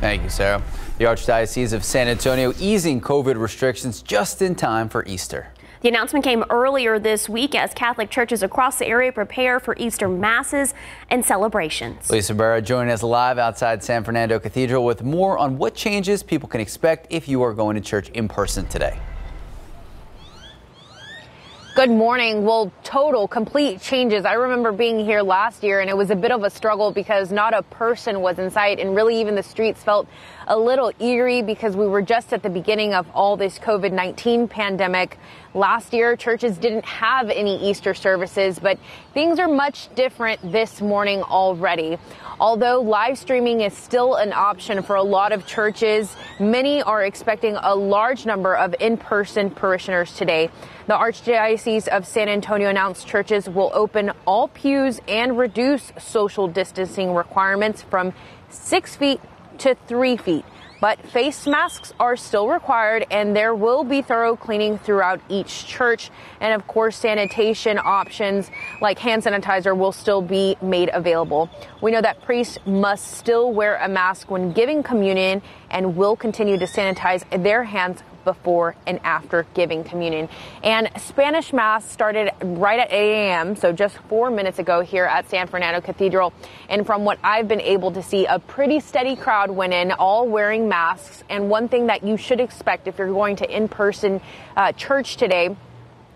Thank you, Sarah. The Archdiocese of San Antonio easing COVID restrictions just in time for Easter. The announcement came earlier this week as Catholic churches across the area prepare for Easter masses and celebrations. Alicia Barrera joining us live outside San Fernando Cathedral with more on what changes people can expect if you are going to church in person today. Good morning. Well, total, complete changes. I remember being here last year and it was a bit of a struggle because not a person was in sight and really even the streets felt a little eerie because we were just at the beginning of all this COVID-19 pandemic. Last year, churches didn't have any Easter services, but things are much different this morning already. Although live streaming is still an option for a lot of churches, many are expecting a large number of in-person parishioners today. The Archdiocese of San Antonio announced churches will open all pews and reduce social distancing requirements from six feet to three feet. But face masks are still required and there will be thorough cleaning throughout each church. And of course, sanitation options like hand sanitizer will still be made available. We know that priests must still wear a mask when giving communion and will continue to sanitize their hands before and after giving communion. And Spanish Mass started right at 8 a.m., so just four minutes ago here at San Fernando Cathedral. And from what I've been able to see, a pretty steady crowd went in, all wearing masks. And one thing that you should expect if you're going to in person uh, church today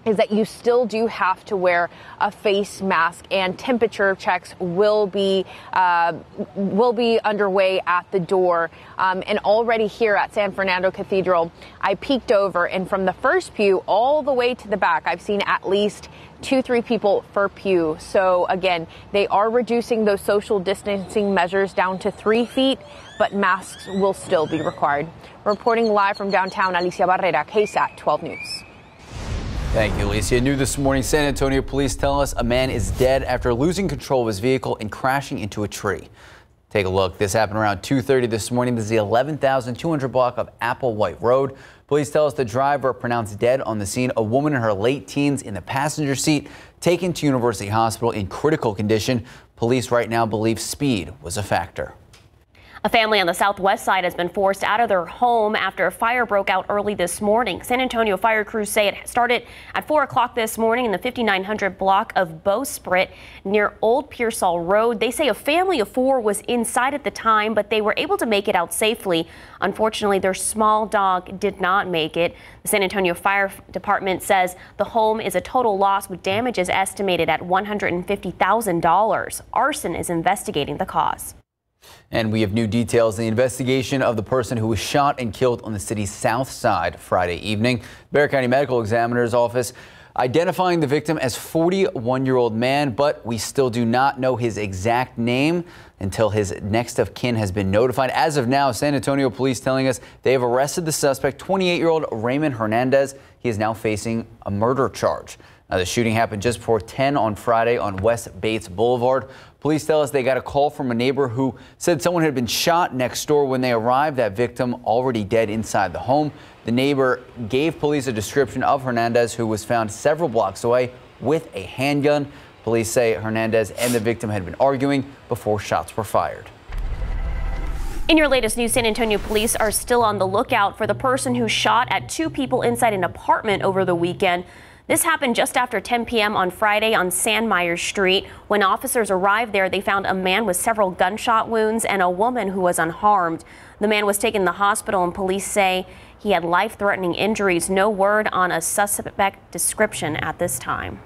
is that you still do have to wear a face mask and temperature checks will be uh, will be underway at the door. Um, and already here at San Fernando Cathedral I peeked over and from the first pew all the way to the back I've seen at least two three people per pew. So again they are reducing those social distancing measures down to three feet but masks will still be required. Reporting live from downtown Alicia Barrera KSAT 12 News Thank you, Alicia. New this morning, San Antonio police tell us a man is dead after losing control of his vehicle and crashing into a tree. Take a look. This happened around 2.30 this morning. This is the 11,200 block of Apple White Road. Police tell us the driver pronounced dead on the scene. A woman in her late teens in the passenger seat taken to University Hospital in critical condition. Police right now believe speed was a factor. A family on the southwest side has been forced out of their home after a fire broke out early this morning. San Antonio fire crews say it started at 4 o'clock this morning in the 5900 block of Bowsprit near Old Pearsall Road. They say a family of four was inside at the time, but they were able to make it out safely. Unfortunately, their small dog did not make it. The San Antonio Fire Department says the home is a total loss with damages estimated at $150,000. Arson is investigating the cause. And we have new details in the investigation of the person who was shot and killed on the city's south side Friday evening. Bexar County Medical Examiner's Office identifying the victim as 41 year old man, but we still do not know his exact name until his next of kin has been notified. As of now, San Antonio police telling us they have arrested the suspect, 28 year old Raymond Hernandez. He is now facing a murder charge. Now, the shooting happened just before 10 on Friday on West Bates Boulevard. Police tell us they got a call from a neighbor who said someone had been shot next door. When they arrived, that victim already dead inside the home. The neighbor gave police a description of Hernandez, who was found several blocks away with a handgun. Police say Hernandez and the victim had been arguing before shots were fired. In your latest news, San Antonio police are still on the lookout for the person who shot at two people inside an apartment over the weekend. This happened just after 10 p.m. on Friday on Sandmeyer Street. When officers arrived there, they found a man with several gunshot wounds and a woman who was unharmed. The man was taken to the hospital, and police say he had life threatening injuries. No word on a suspect description at this time.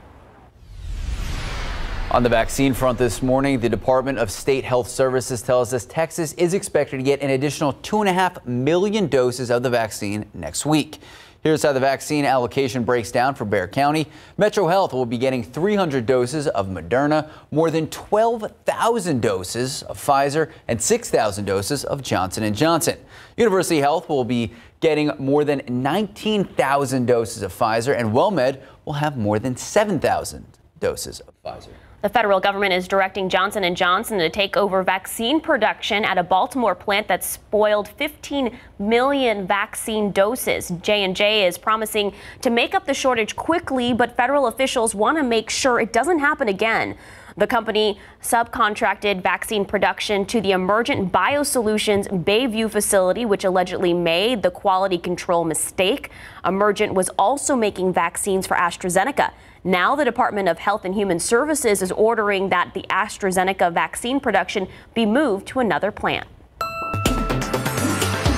On the vaccine front this morning, the Department of State Health Services tells us Texas is expected to get an additional 2.5 million doses of the vaccine next week. Here's how the vaccine allocation breaks down for Bexar County. Metro Health will be getting 300 doses of Moderna, more than 12,000 doses of Pfizer, and 6,000 doses of Johnson & Johnson. University Health will be getting more than 19,000 doses of Pfizer, and WellMed will have more than 7,000 doses of Pfizer. The federal government is directing Johnson & Johnson to take over vaccine production at a Baltimore plant that spoiled 15 million vaccine doses. J&J is promising to make up the shortage quickly, but federal officials want to make sure it doesn't happen again. The company subcontracted vaccine production to the Emergent Biosolutions Bayview facility, which allegedly made the quality control mistake. Emergent was also making vaccines for AstraZeneca. Now, the Department of Health and Human Services is ordering that the AstraZeneca vaccine production be moved to another plant.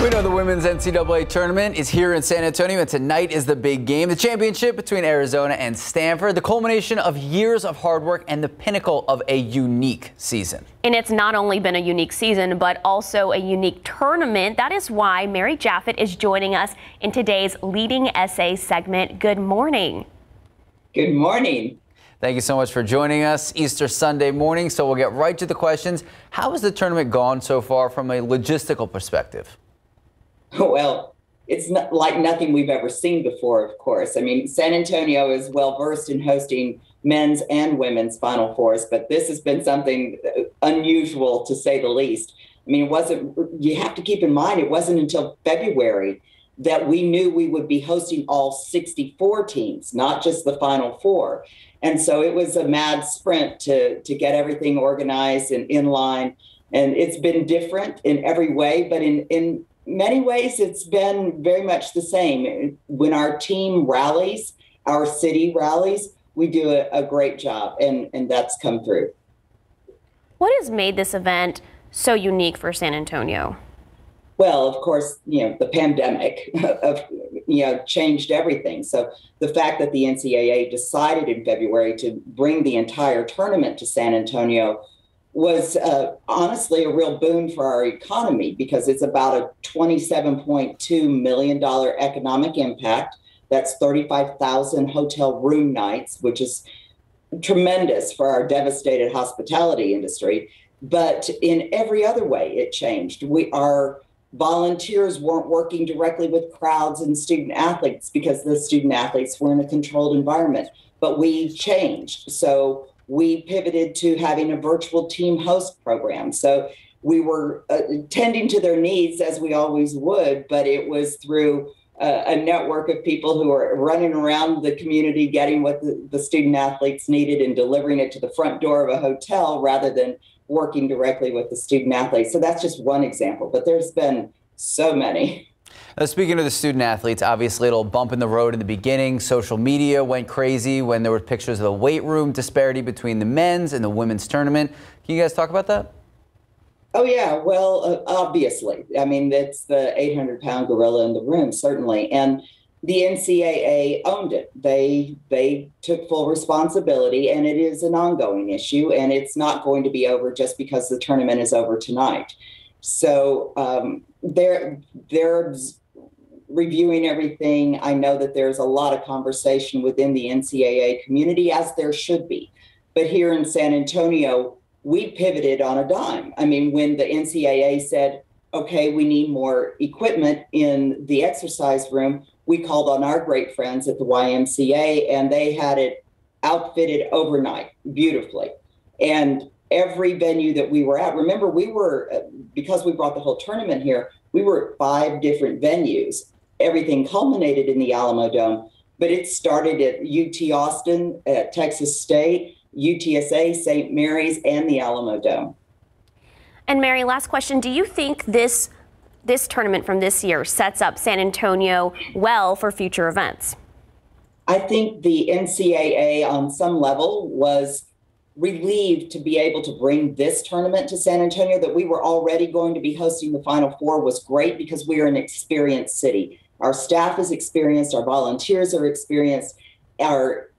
We know the women's NCAA tournament is here in San Antonio, and tonight is the big game, the championship between Arizona and Stanford, the culmination of years of hard work and the pinnacle of a unique season. And it's not only been a unique season, but also a unique tournament. That is why Mary Jaffet is joining us in today's Leading SA segment. Good morning. Good morning. Thank you so much for joining us Easter Sunday morning. So we'll get right to the questions. How has the tournament gone so far from a logistical perspective? [LAUGHS] Well, it's not like nothing we've ever seen before, of course. I mean, San Antonio is well versed in hosting men's and women's Final Fours, but this has been something uh, unusual to say the least. I mean, it wasn't, you have to keep in mind, it wasn't until February that we knew we would be hosting all 64 teams, not just the Final Four. And so it was a mad sprint to, to get everything organized and in line. And it's been different in every way, but in, in many ways, it's been very much the same. When our team rallies, our city rallies, we do a, a great job, and, and that's come through. What has made this event so unique for San Antonio? Well, of course, you know, the pandemic [LAUGHS] of you know changed everything. So the fact that the NCAA decided in February to bring the entire tournament to San Antonio was uh, honestly a real boon for our economy because it's about a $27.2 million economic impact. That's 35,000 hotel room nights, which is tremendous for our devastated hospitality industry. But in every other way, it changed. We our volunteers weren't working directly with crowds and student athletes because the student athletes were in a controlled environment. But we changed. So we pivoted to having a virtual team host program. So we were uh, tending to their needs as we always would, but it was through uh, a network of people who are running around the community getting what the, the student athletes needed and delivering it to the front door of a hotel rather than working directly with the student athletes. So that's just one example, but there's been so many. Uh, speaking of the student athletes, obviously it'll bump in the road in the beginning. Social media went crazy when there were pictures of the weight room disparity between the men's and the women's tournament. Can you guys talk about that? Oh yeah, well, uh, obviously. I mean, it's the 800 pound gorilla in the room, certainly, and the NCAA owned it. They they took full responsibility, and it is an ongoing issue, and it's not going to be over just because the tournament is over tonight. So um, they're they're reviewing everything. I know that there's a lot of conversation within the NCAA community, as there should be. But here in San Antonio, we pivoted on a dime. I mean, when the NCAA said, okay, we need more equipment in the exercise room, we called on our great friends at the YMCA and they had it outfitted overnight beautifully. And every venue that we were at, remember, we were, because we brought the whole tournament here, we were at five different venues everything culminated in the Alamo Dome, but it started at UT Austin, at Texas State, UTSA, St. Mary's, and the Alamo Dome. And Mary, last question: Do you think this this tournament from this year sets up San Antonio well for future events? I think the NCAA, on some level, was relieved to be able to bring this tournament to San Antonio. That we were already going to be hosting the Final Four was great because we are an experienced city. Our staff is experienced, our volunteers are experienced, our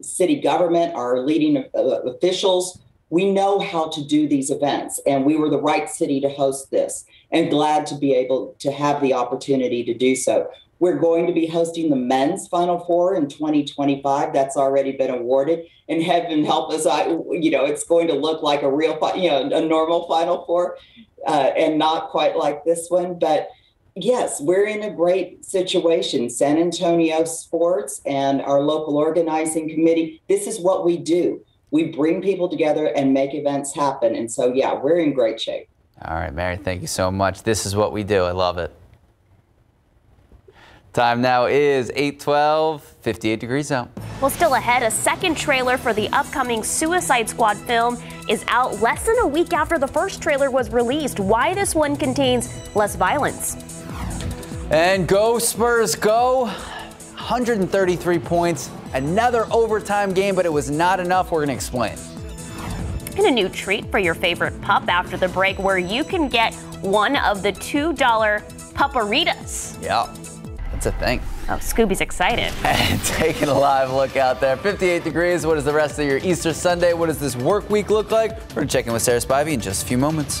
city government, our leading uh, officials, we know how to do these events, and we were the right city to host this, and glad to be able to have the opportunity to do so. We're going to be hosting the men's Final Four in 2025. That's already been awarded, and heaven help us, I you know it's going to look like a real, you know, a normal Final Four, uh, and not quite like this one, but yes, we're in a great situation. San Antonio Sports and our local organizing committee, this is what we do. We bring people together and make events happen. And so, yeah, we're in great shape. All right, Mary, thank you so much. This is what we do. I love it. Time now is 812, 58 degrees out. Well, still ahead, a second trailer for the upcoming Suicide Squad film is out less than a week after the first trailer was released. Why this one contains less violence. And go Spurs, go. 133 points. Another overtime game, but it was not enough. We're going to explain. And a new treat for your favorite pup after the break, where you can get one of the $2 Pupparitas. Yeah. That's a thing. Oh, Scooby's excited. And [LAUGHS] taking a live look out there. 58 degrees. What is the rest of your Easter Sunday? What does this work week look like? We're going to check in with Sarah Spivey in just a few moments.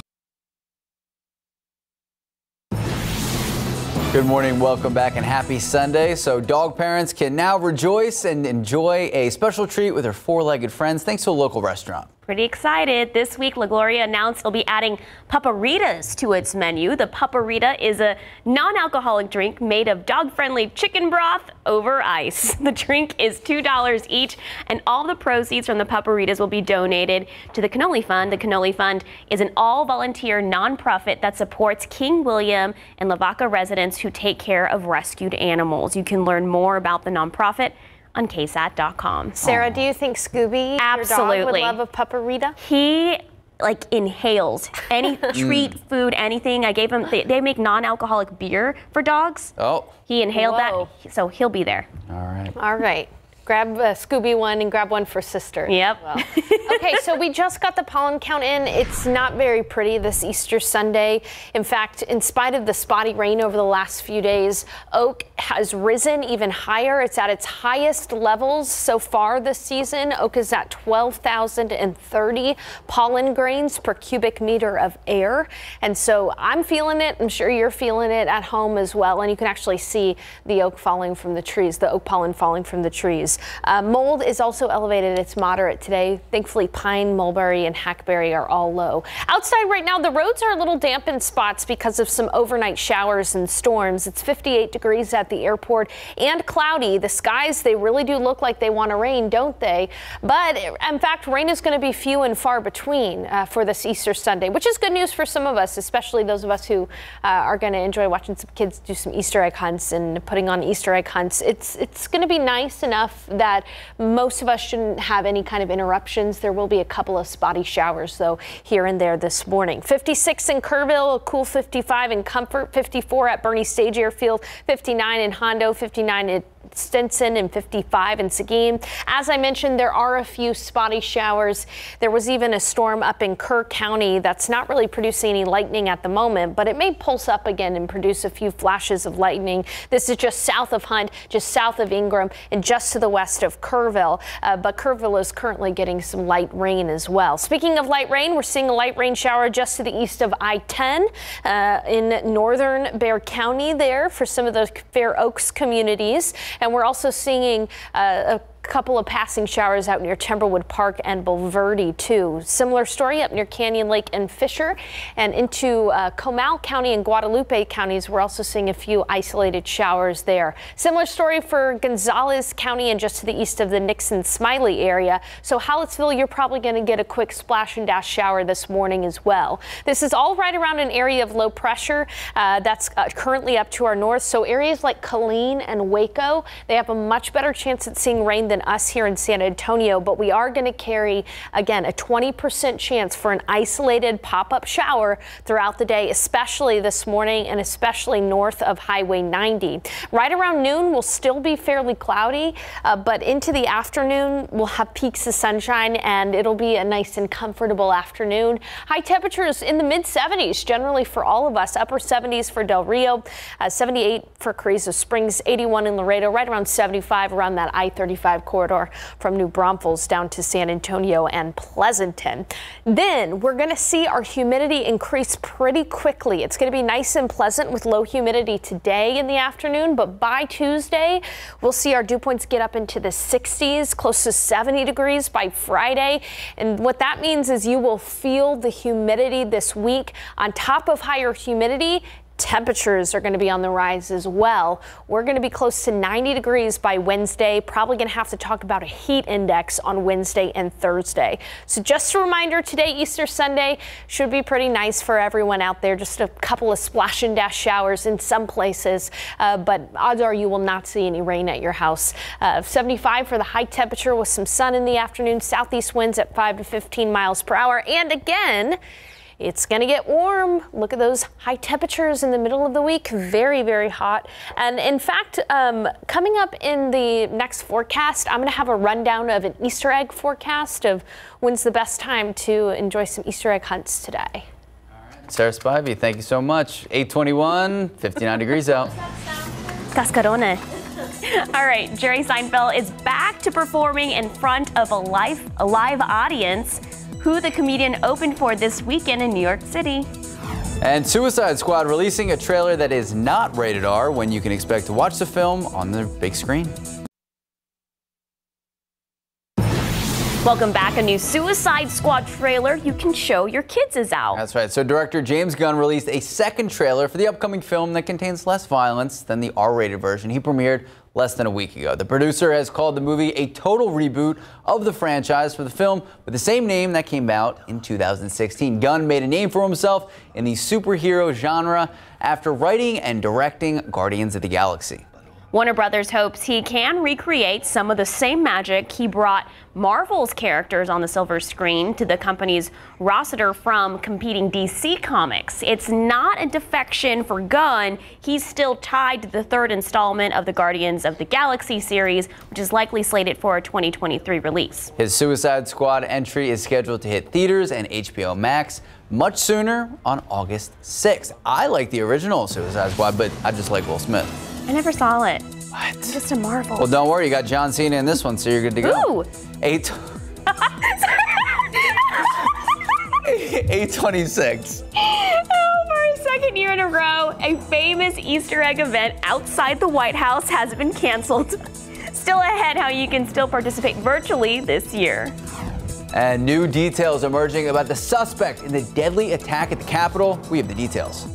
Good morning, welcome back, and happy Sunday. So, dog parents can now rejoice and enjoy a special treat with their four legged friends thanks to a local restaurant. Pretty excited. This week, LaGloria announced it'll be adding Pupparitas to its menu. The Pupparita is a non-alcoholic drink made of dog-friendly chicken broth over ice. [LAUGHS] The drink is $2 each, and all the proceeds from the Pupparitas will be donated to the Cannoli Fund. The Cannoli Fund is an all-volunteer nonprofit that supports King William and Lavaca residents who take care of rescued animals. You can learn more about the nonprofit on ksat.com. Sarah, do you think Scooby, Absolutely. your dog, would love a pupparita? He like inhales any [LAUGHS] mm. treat, food, anything. I gave him. They, they make non-alcoholic beer for dogs. Oh. He inhaled Whoa. that, so he'll be there. All right. All right. Grab a Scooby one and grab one for sister. Yep. Well. okay, so we just got the pollen count in. It's not very pretty this Easter Sunday. In fact, in spite of the spotty rain over the last few days, oak has risen even higher. It's at its highest levels so far this season. Oak is at 12,030 pollen grains per cubic meter of air. And so I'm feeling it. I'm sure you're feeling it at home as well. And you can actually see the oak falling from the trees, the oak pollen falling from the trees. Uh, mold is also elevated. It's moderate today. Thankfully, pine, mulberry, and hackberry are all low. Outside right now, the roads are a little damp in spots because of some overnight showers and storms. It's 58 degrees at the airport and cloudy. The skies, they really do look like they want to rain, don't they? But in fact, rain is going to be few and far between uh, for this Easter Sunday, which is good news for some of us, especially those of us who uh, are going to enjoy watching some kids do some Easter egg hunts and putting on Easter egg hunts. It's it's going to be nice enough that most of us shouldn't have any kind of interruptions. There will be a couple of spotty showers, though, here and there this morning. 56 in Kerrville, a cool 55 in Comfort, 54 at Boerne Stage Airfield, 59 in Hondo, 59 at Stinson and 55 in Seguin. As I mentioned, there are a few spotty showers. There was even a storm up in Kerr County that's not really producing any lightning at the moment, but it may pulse up again and produce a few flashes of lightning. This is just south of Hunt, just south of Ingram, and just to the west of Kerrville. Uh, but Kerrville is currently getting some light rain as well. Speaking of light rain, we're seeing a light rain shower just to the east of I-10 uh, in northern Bexar County there for some of the Fair Oaks communities. And we're also seeing uh, a couple of passing showers out near Timberwood Park and Bulverde too. Similar story up near Canyon Lake and Fischer and into uh, Comal County and Guadalupe counties. We're also seeing a few isolated showers there. Similar story for Gonzales County and just to the east of the Nixon Smiley area. So Hallettsville, you're probably going to get a quick splash and dash shower this morning as well. This is all right around an area of low pressure uh, that's uh, currently up to our north. So areas like Killeen and Waco, they have a much better chance at seeing rain than us here in San Antonio, but we are going to carry, again, a 20% chance for an isolated pop up shower throughout the day, especially this morning and especially north of Highway 90. Right around noon will still be fairly cloudy, uh, but into the afternoon, we'll have peaks of sunshine and it'll be a nice and comfortable afternoon. High temperatures in the mid 70s generally for all of us, upper 70s for Del Rio, uh, 78 for Carrizo Springs, 81 in Laredo, right around 75 around that I 35 corridor from New Braunfels down to San Antonio and Pleasanton. Then we're going to see our humidity increase pretty quickly. It's going to be nice and pleasant with low humidity today in the afternoon, but by Tuesday, we'll see our dew points get up into the 60s, close to 70 degrees by Friday. And what that means is you will feel the humidity this week on top of higher humidity Temperatures are going to be on the rise as well. We're going to be close to 90 degrees by Wednesday. Probably going to have to talk about a heat index on Wednesday and Thursday. So just a reminder today, Easter Sunday, should be pretty nice for everyone out there. Just a couple of splash and dash showers in some places, uh, but odds are you will not see any rain at your house. Uh, 75 for the high temperature with some sun in the afternoon. Southeast winds at 5 to 15 miles per hour. And again, it's going to get warm. Look at those high temperatures in the middle of the week. Very, very hot. And in fact, um, coming up in the next forecast, I'm going to have a rundown of an Easter egg forecast of when's the best time to enjoy some Easter egg hunts today. Sarah Spivey, thank you so much. 821, 59 degrees out. Cascarone. All right, Jerry Seinfeld is back to performing in front of a live, a live audience who the comedian opened for this weekend in New York City. And Suicide Squad releasing a trailer that is not rated R when you can expect to watch the film on the big screen. Welcome back. A new Suicide Squad trailer you can show your kids is out. That's right. So director James Gunn released a second trailer for the upcoming film that contains less violence than the R-rated version he premiered less than a week ago. The producer has called the movie a total reboot of the franchise for the film with the same name that came out in 2016. Gunn made a name for himself in the superhero genre after writing and directing Guardians of the Galaxy. Warner Brothers hopes he can recreate some of the same magic he brought Marvel's characters on the silver screen to the company's Rossiter from competing DC comics. It's not a defection for Gunn. He's still tied to the third installment of the Guardians of the Galaxy series, which is likely slated for a 2023 release. His Suicide Squad entry is scheduled to hit theaters and HBO Max much sooner on August 6th. I like the original Suicide Squad, but I just like Will Smith. I never saw it. What? I'm just a Marvel. Well, don't worry. You got John Cena in this one, so you're good to go. Ooh. Eight. [LAUGHS] 826. Oh, for a second year in a row, a famous Easter egg event outside the White House has been canceled. [LAUGHS] Still ahead, how you can still participate virtually this year. And new details emerging about the suspect in the deadly attack at the Capitol. We have the details.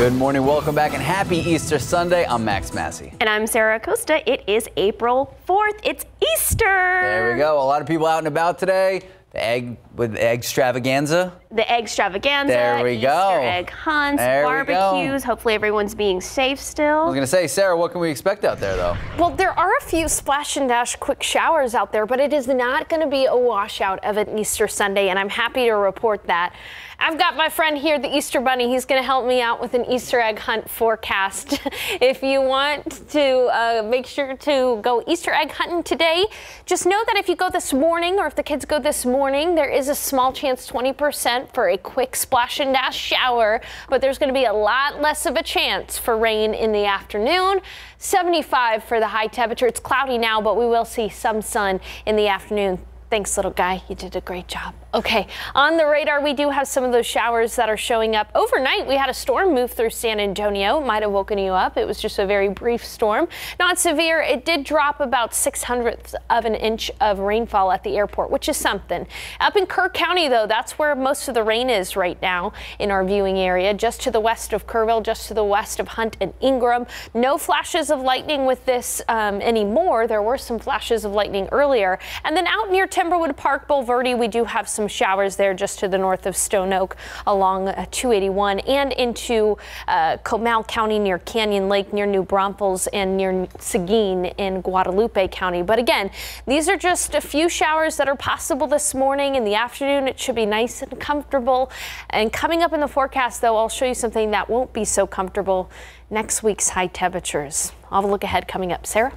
Good morning, welcome back, and happy Easter Sunday. I'm Max Massey. And I'm Sarah Acosta. It is April 4th. It's Easter. There we go. A lot of people out and about today. The egg with the egg extravaganza. The egg extravaganza. There we Easter go. egg hunts, There barbecues. Hopefully everyone's being safe still. I was going to say, Sarah, what can we expect out there, though? Well, there are a few splash and dash quick showers out there, but it is not going to be a washout of an Easter Sunday, and I'm happy to report that. I've got my friend here, the Easter Bunny. He's going to help me out with an Easter egg hunt forecast. [LAUGHS] if you want to uh, make sure to go Easter egg hunting today, just know that if you go this morning or if the kids go this morning, there is a small chance 20% for a quick splash and dash shower, but there's going to be a lot less of a chance for rain in the afternoon. 75 for the high temperature. It's cloudy now, but we will see some sun in the afternoon. Thanks, little guy. You did a great job. Okay, on the radar, we do have some of those showers that are showing up. Overnight, we had a storm move through San Antonio. Might have woken you up. It was just a very brief storm. Not severe. It did drop about six hundredths of an inch of rainfall at the airport, which is something. Up in Kerr County, though, that's where most of the rain is right now in our viewing area, just to the west of Kerrville, just to the west of Hunt and Ingram. No flashes of lightning with this um, anymore. There were some flashes of lightning earlier. And then out near Timberwood Park, Bulverde, we do have some showers there just to the north of Stone Oak along uh, 281 and into uh, Comal County near Canyon Lake, near New Braunfels, and near Seguin in Guadalupe County. But again, these are just a few showers that are possible this morning. In the afternoon, it should be nice and comfortable. And coming up in the forecast, though, I'll show you something that won't be so comfortable next week's high temperatures. I'll have a look ahead coming up. Sarah?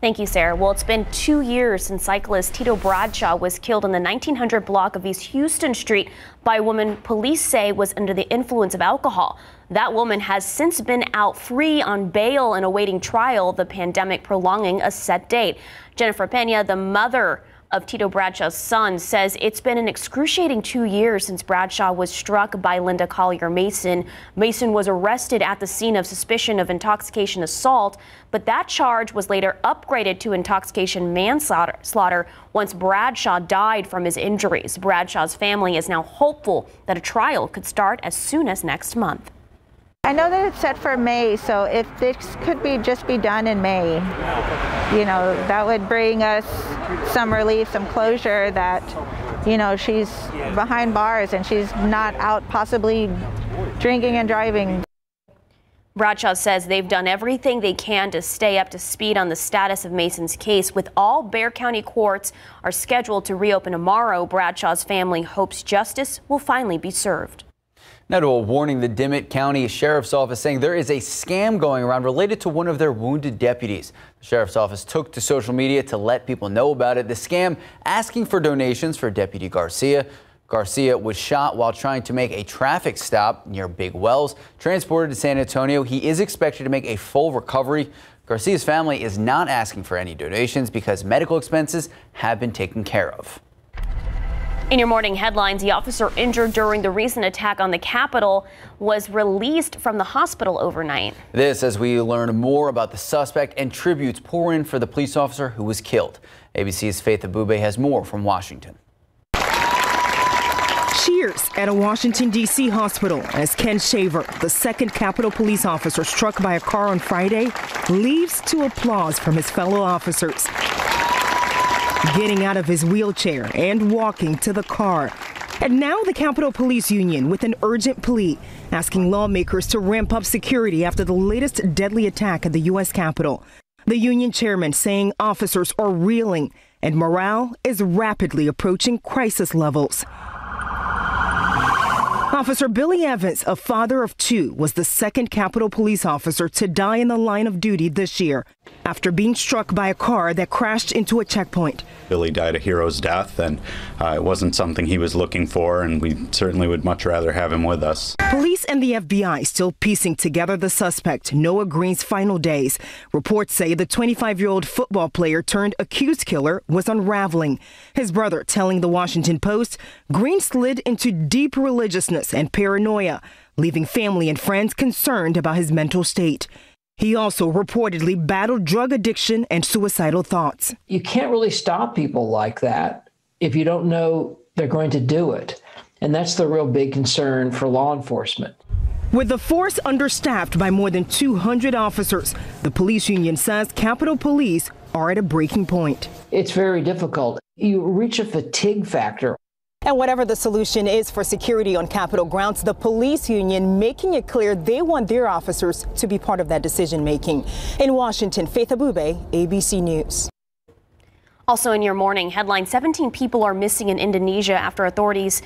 Thank you, Sarah. Well, it's been two years since cyclist Tito Bradshaw was killed in the 1900 block of East Houston Street by a woman police say was under the influence of alcohol. That woman has since been out free on bail and awaiting trial, the pandemic prolonging a set date. Jennifer Pena, the mother of Tito Bradshaw's son, says it's been an excruciating two years since Bradshaw was struck by Linda Collier Mason. Mason was arrested at the scene of suspicion of intoxication assault, but that charge was later upgraded to intoxication manslaughter once Bradshaw died from his injuries. Bradshaw's family is now hopeful that a trial could start as soon as next month. I know that it's set for May, so if this could be just be done in May, you know, that would bring us some relief, some closure that, you know, she's behind bars and she's not out possibly drinking and driving. Bradshaw says they've done everything they can to stay up to speed on the status of Mason's case. With all Bexar County courts are scheduled to reopen tomorrow, Bradshaw's family hopes justice will finally be served. Now to a warning, the Dimmit County Sheriff's Office saying there is a scam going around related to one of their wounded deputies. The Sheriff's Office took to social media to let people know about it. The scam asking for donations for Deputy Garcia. Garcia was shot while trying to make a traffic stop near Big Wells. Transported to San Antonio, he is expected to make a full recovery. Garcia's family is not asking for any donations because medical expenses have been taken care of. In your morning headlines, the officer injured during the recent attack on the Capitol was released from the hospital overnight. This as we learn more about the suspect and tributes pour in for the police officer who was killed. ABC's Faith Abubey has more from Washington. Cheers at a Washington, D.C. hospital as Ken Shaver, the second Capitol police officer struck by a car on Friday, leaves to applause from his fellow officers getting out of his wheelchair and walking to the car. And now the Capitol Police Union with an urgent plea asking lawmakers to ramp up security after the latest deadly attack at the U.S. Capitol. The union chairman saying officers are reeling and morale is rapidly approaching crisis levels. Officer Billy Evans, a father of two, was the second Capitol police officer to die in the line of duty this year after being struck by a car that crashed into a checkpoint. Billy died a hero's death, and uh, it wasn't something he was looking for, and we certainly would much rather have him with us. Police and the FBI still piecing together the suspect, Noah Green's final days. Reports say the 25 year old football player turned accused killer was unraveling. His brother telling the Washington Post Green slid into deep religiousness and paranoia, leaving family and friends concerned about his mental state. He also reportedly battled drug addiction and suicidal thoughts. You can't really stop people like that if you don't know they're going to do it. And that's the real big concern for law enforcement. With the force understaffed by more than 200 officers, the police union says Capitol Police are at a breaking point. It's very difficult. You reach a fatigue factor. And whatever the solution is for security on Capitol grounds, the police union making it clear they want their officers to be part of that decision making. In Washington, Faith Abubey, ABC News. Also in your morning headline, 17 people are missing in Indonesia after authorities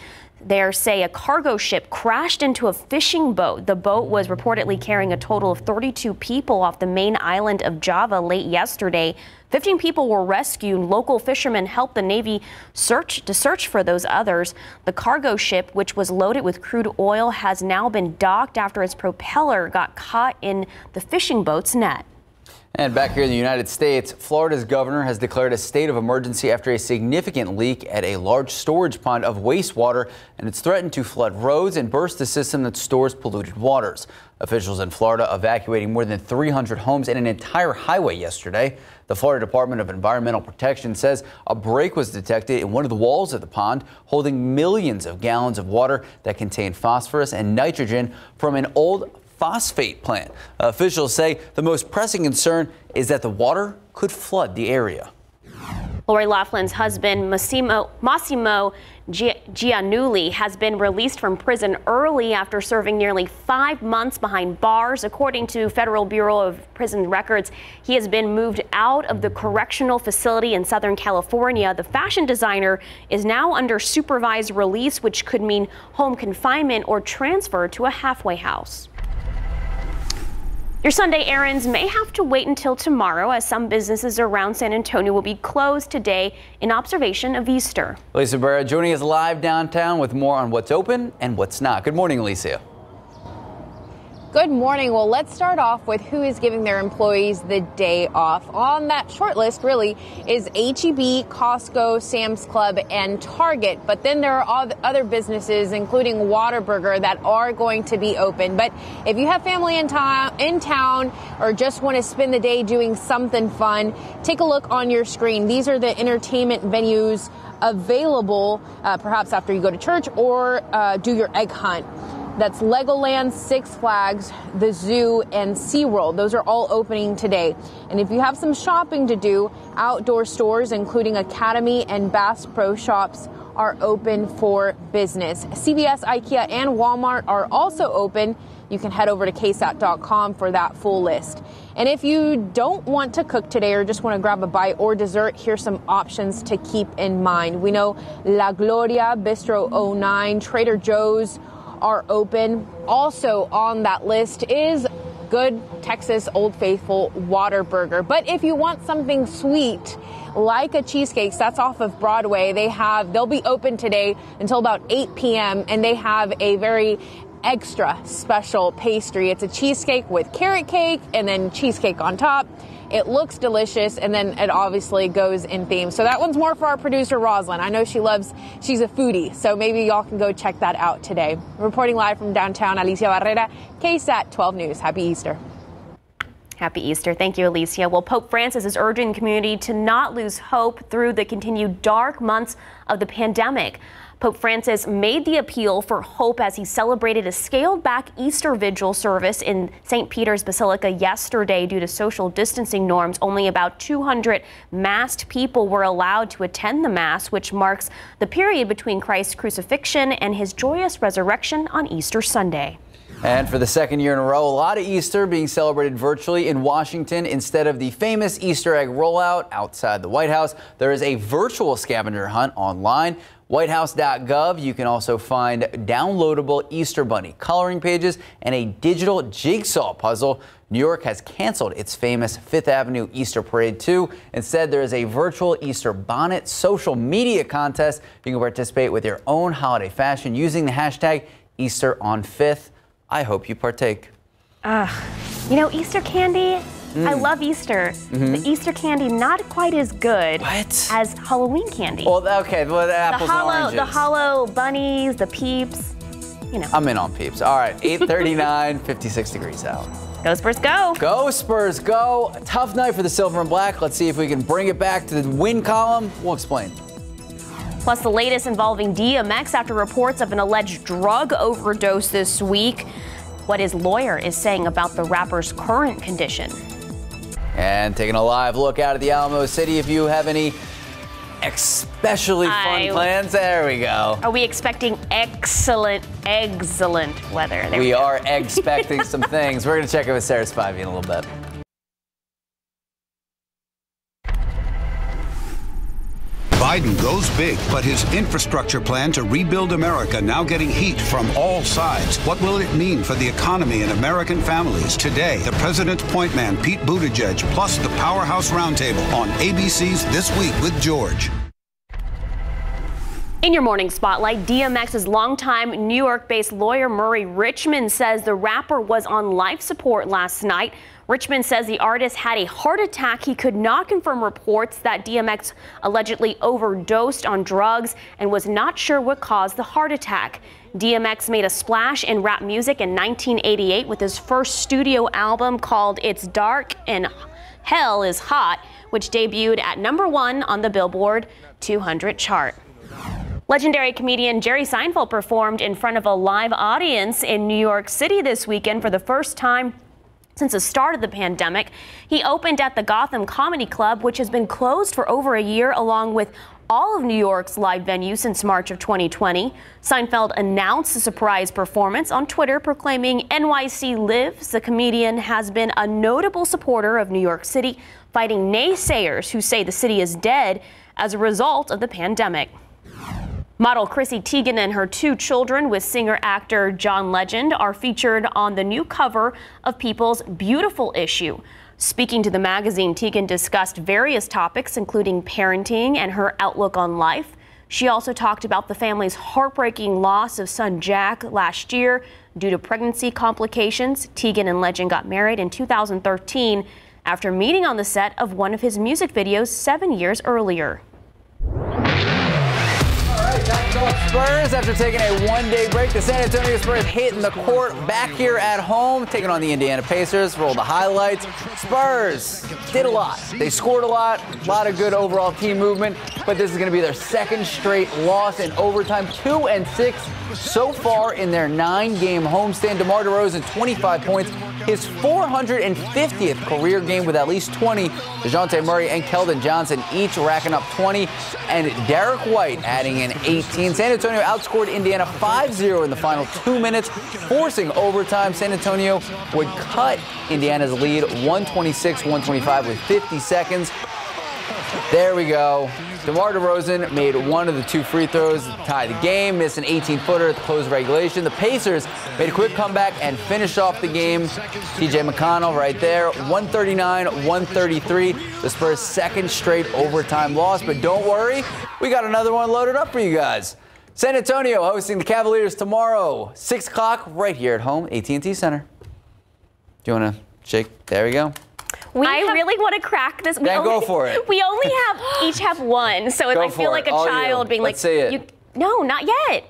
there say a cargo ship crashed into a fishing boat. The boat was reportedly carrying a total of 32 people off the main island of Java late yesterday. 15 people were rescued. Local fishermen helped the Navy search to search for those others. The cargo ship, which was loaded with crude oil, has now been docked after its propeller got caught in the fishing boat's net. And back here in the United States, Florida's governor has declared a state of emergency after a significant leak at a large storage pond of wastewater, and it's threatened to flood roads and burst the system that stores polluted waters. Officials in Florida evacuating more than 300 homes and an entire highway yesterday. The Florida Department of Environmental Protection says a break was detected in one of the walls of the pond, holding millions of gallons of water that contain phosphorus and nitrogen from an old phosphate plant. Officials say the most pressing concern is that the water could flood the area. Lori Loughlin's husband, Massimo, Massimo Giannulli, has been released from prison early after serving nearly five months behind bars. According to Federal Bureau of Prison Records, he has been moved out of the correctional facility in Southern California. The fashion designer is now under supervised release, which could mean home confinement or transfer to a halfway house. Your Sunday errands may have to wait until tomorrow as some businesses around San Antonio will be closed today in observation of Easter. Alicia Barrera joining us live downtown with more on what's open and what's not. Good morning, Alicia. Good morning. Well, let's start off with who is giving their employees the day off. On that short list, really, is HEB, Costco, Sam's Club, and Target. But then there are all the other businesses, including Whataburger, that are going to be open. But if you have family in, town, in town or just want to spend the day doing something fun, take a look on your screen. These are the entertainment venues available, uh, perhaps after you go to church or uh, do your egg hunt. That's Legoland, Six Flags, the zoo, and SeaWorld. Those are all opening today. And if you have some shopping to do, outdoor stores, including Academy and Bass Pro Shops, are open for business. CVS, IKEA, and Walmart are also open. You can head over to ksat.com for that full list. And if you don't want to cook today or just want to grab a bite or dessert, here's some options to keep in mind. We know La Gloria, Bistro 09, Trader Joe's, are open. Also on that list is good Texas Old Faithful Whataburger. But if you want something sweet, like a cheesecake, that's off of Broadway. They have, they'll be open today until about 8 p.m. and they have a very extra special pastry. It's a cheesecake with carrot cake and then cheesecake on top. It looks delicious, and then it obviously goes in theme. So that one's more for our producer, Rosalind. I know she loves, she's a foodie, so maybe y'all can go check that out today. Reporting live from downtown, Alicia Barrera, KSAT 12 News. Happy Easter. Happy Easter. Thank you, Alicia. Well, Pope Francis is urging the community to not lose hope through the continued dark months of the pandemic. Pope Francis made the appeal for hope as he celebrated a scaled back Easter Vigil service in St. Peter's Basilica yesterday due to social distancing norms. Only about 200 masked people were allowed to attend the Mass, which marks the period between Christ's crucifixion and his joyous resurrection on Easter Sunday. And for the second year in a row, a lot of Easter being celebrated virtually in Washington. Instead of the famous Easter egg rollout outside the White House, there is a virtual scavenger hunt online. WhiteHouse.gov. You can also find downloadable Easter Bunny coloring pages and a digital jigsaw puzzle. New York has canceled its famous Fifth Avenue Easter Parade too. Instead, there is a virtual Easter bonnet social media contest. You can participate with your own holiday fashion using the hashtag Easter on Fifth. I hope you partake. Uh, you know, Easter candy Mm. I love Easter. Mhm. The Easter candy not quite as good What? as Halloween candy. Well, okay, well, the the apples and hollow, oranges. the hollow bunnies, the peeps. You know. I'm in on peeps. All right, 839, [LAUGHS] 56 degrees out. Go Spurs, go. Go Spurs, go. A tough night for the silver and black. Let's see if we can bring it back to the win column. We'll explain. Plus, the latest involving DMX after reports of an alleged drug overdose this week. What his lawyer is saying about the rapper's current condition. And taking a live look out at the Alamo City. If you have any especially fun I- plans, there we go. Are we expecting excellent, excellent weather? There we go. are expecting some things. We're going to check in with Sarah Spivey in a little bit. Biden goes big, but his infrastructure plan to rebuild America now getting heat from all sides. What will it mean for the economy and American families? Today, the president's point man, Pete Buttigieg, plus the Powerhouse Roundtable on ABC's This Week with George. In your morning spotlight, DMX's longtime New York based lawyer Murray Richman says the rapper was on life support last night. Richman says the artist had a heart attack. He could not confirm reports that DMX allegedly overdosed on drugs and was not sure what caused the heart attack. DMX made a splash in rap music in 1988 with his first studio album called It's Dark and Hell is Hot, which debuted at number one on the Billboard 200 chart. Legendary comedian Jerry Seinfeld performed in front of a live audience in New York City this weekend for the first time since the start of the pandemic. He opened at the Gotham Comedy Club, which has been closed for over a year, along with all of New York's live venues since March of 2020. Seinfeld announced the surprise performance on Twitter, proclaiming NYC lives. The comedian has been a notable supporter of New York City, fighting naysayers who say the city is dead as a result of the pandemic. Model Chrissy Teigen and her two children with singer actor John Legend are featured on the new cover of People's Beautiful issue. Speaking to the magazine, Teigen discussed various topics, including parenting and her outlook on life. She also talked about the family's heartbreaking loss of son Jack last year due to pregnancy complications. Teigen and Legend got married in 2013 after meeting on the set of one of his music videos seven years earlier. Spurs after taking a one-day break. The San Antonio Spurs hitting the court back here at home, taking on the Indiana Pacers. Roll the highlights. Spurs did a lot. They scored a lot, a lot of good overall team movement, but this is going to be their second straight loss in overtime. Two and six so far in their nine-game homestand. DeMar DeRozan, 25 points, his 450th career game with at least 20. DeJounte Murray and Keldon Johnson each racking up 20, and Derrick White adding in 18. San Antonio outscored Indiana 5-0 in the final two minutes, forcing overtime. San Antonio would cut Indiana's lead 126-125 with 50 seconds. There we go. DeMar DeRozan made one of the two free throws to tie the game, missed an 18-footer at the close of regulation. The Pacers made a quick comeback and finished off the game. TJ McConnell right there, 139-133. The Spurs' second straight overtime loss, but don't worry, we got another one loaded up for you guys. San Antonio hosting the Cavaliers tomorrow, 6 o'clock, right here at home, AT&T Center. Do you want to shake? There we go. We I have, really want to crack this. We yeah, only, go for it. [LAUGHS] We only have [GASPS] each have one, so if go I feel like a All child you. being Let's like, see it. You, no, not yet.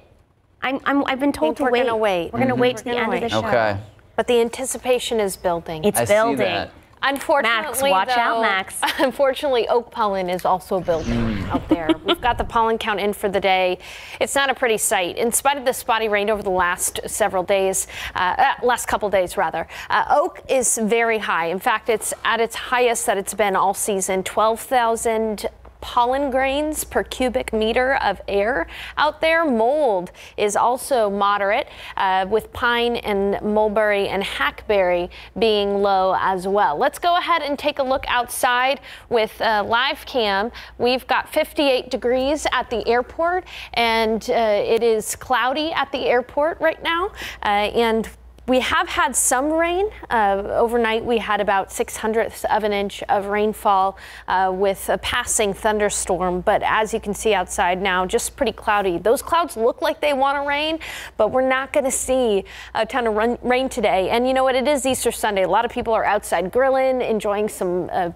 I'm, I'm, I've been told to we're wait. Gonna wait. We're gonna Mm-hmm. wait to the end wait. of the show. Okay. But the anticipation is building. It's I see building. Unfortunately, Max, watch though, out, Max. Unfortunately, oak pollen is also building Mm. out there. We've got the pollen count in for the day. It's not a pretty sight. In spite of the spotty rain over the last several days, uh, uh, last couple days rather, uh, oak is very high. In fact, it's at its highest that it's been all season. 12,000 pollen grains per cubic meter of air out there. Mold is also moderate, uh, with pine and mulberry and hackberry being low as well. Let's go ahead and take a look outside with uh, live cam. We've got 58 degrees at the airport, and uh, it is cloudy at the airport right now. Uh, and we have had some rain. Uh, overnight, we had about six hundredths of an inch of rainfall uh, with a passing thunderstorm. But as you can see outside now, just pretty cloudy. Those clouds look like they want to rain, but we're not going to see a ton of run- rain today. And you know what? It is Easter Sunday. A lot of people are outside grilling, enjoying some uh,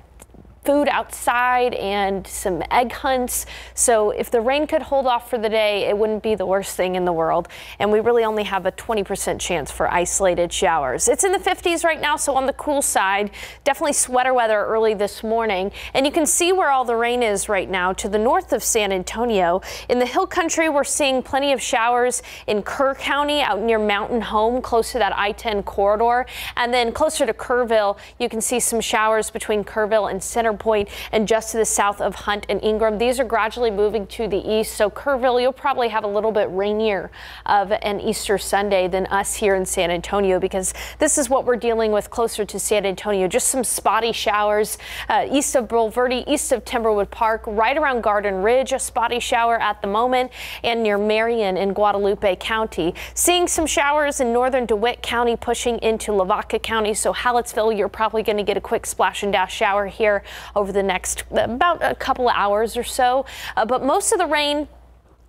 food outside and some egg hunts. So if the rain could hold off for the day, it wouldn't be the worst thing in the world. And we really only have a 20% chance for isolated showers. It's in the 50s right now, so on the cool side, definitely sweater weather early this morning. And you can see where all the rain is right now to the north of San Antonio. In the hill country, we're seeing plenty of showers in Kerr County out near Mountain Home, close to that I-10 corridor. And then closer to Kerrville, you can see some showers between Kerrville and Center Point and just to the south of Hunt and Ingram. These are gradually moving to the east. So Kerrville, you'll probably have a little bit rainier of an Easter Sunday than us here in San Antonio because this is what we're dealing with closer to San Antonio. Just some spotty showers uh, east of Bulverde, east of Timberwood Park, right around Garden Ridge, a spotty shower at the moment, and near Marion in Guadalupe County. Seeing some showers in northern DeWitt County pushing into Lavaca County. So Hallettsville, you're probably going to get a quick splash and dash shower here over the next about a couple of hours or so. Uh, but most of the rain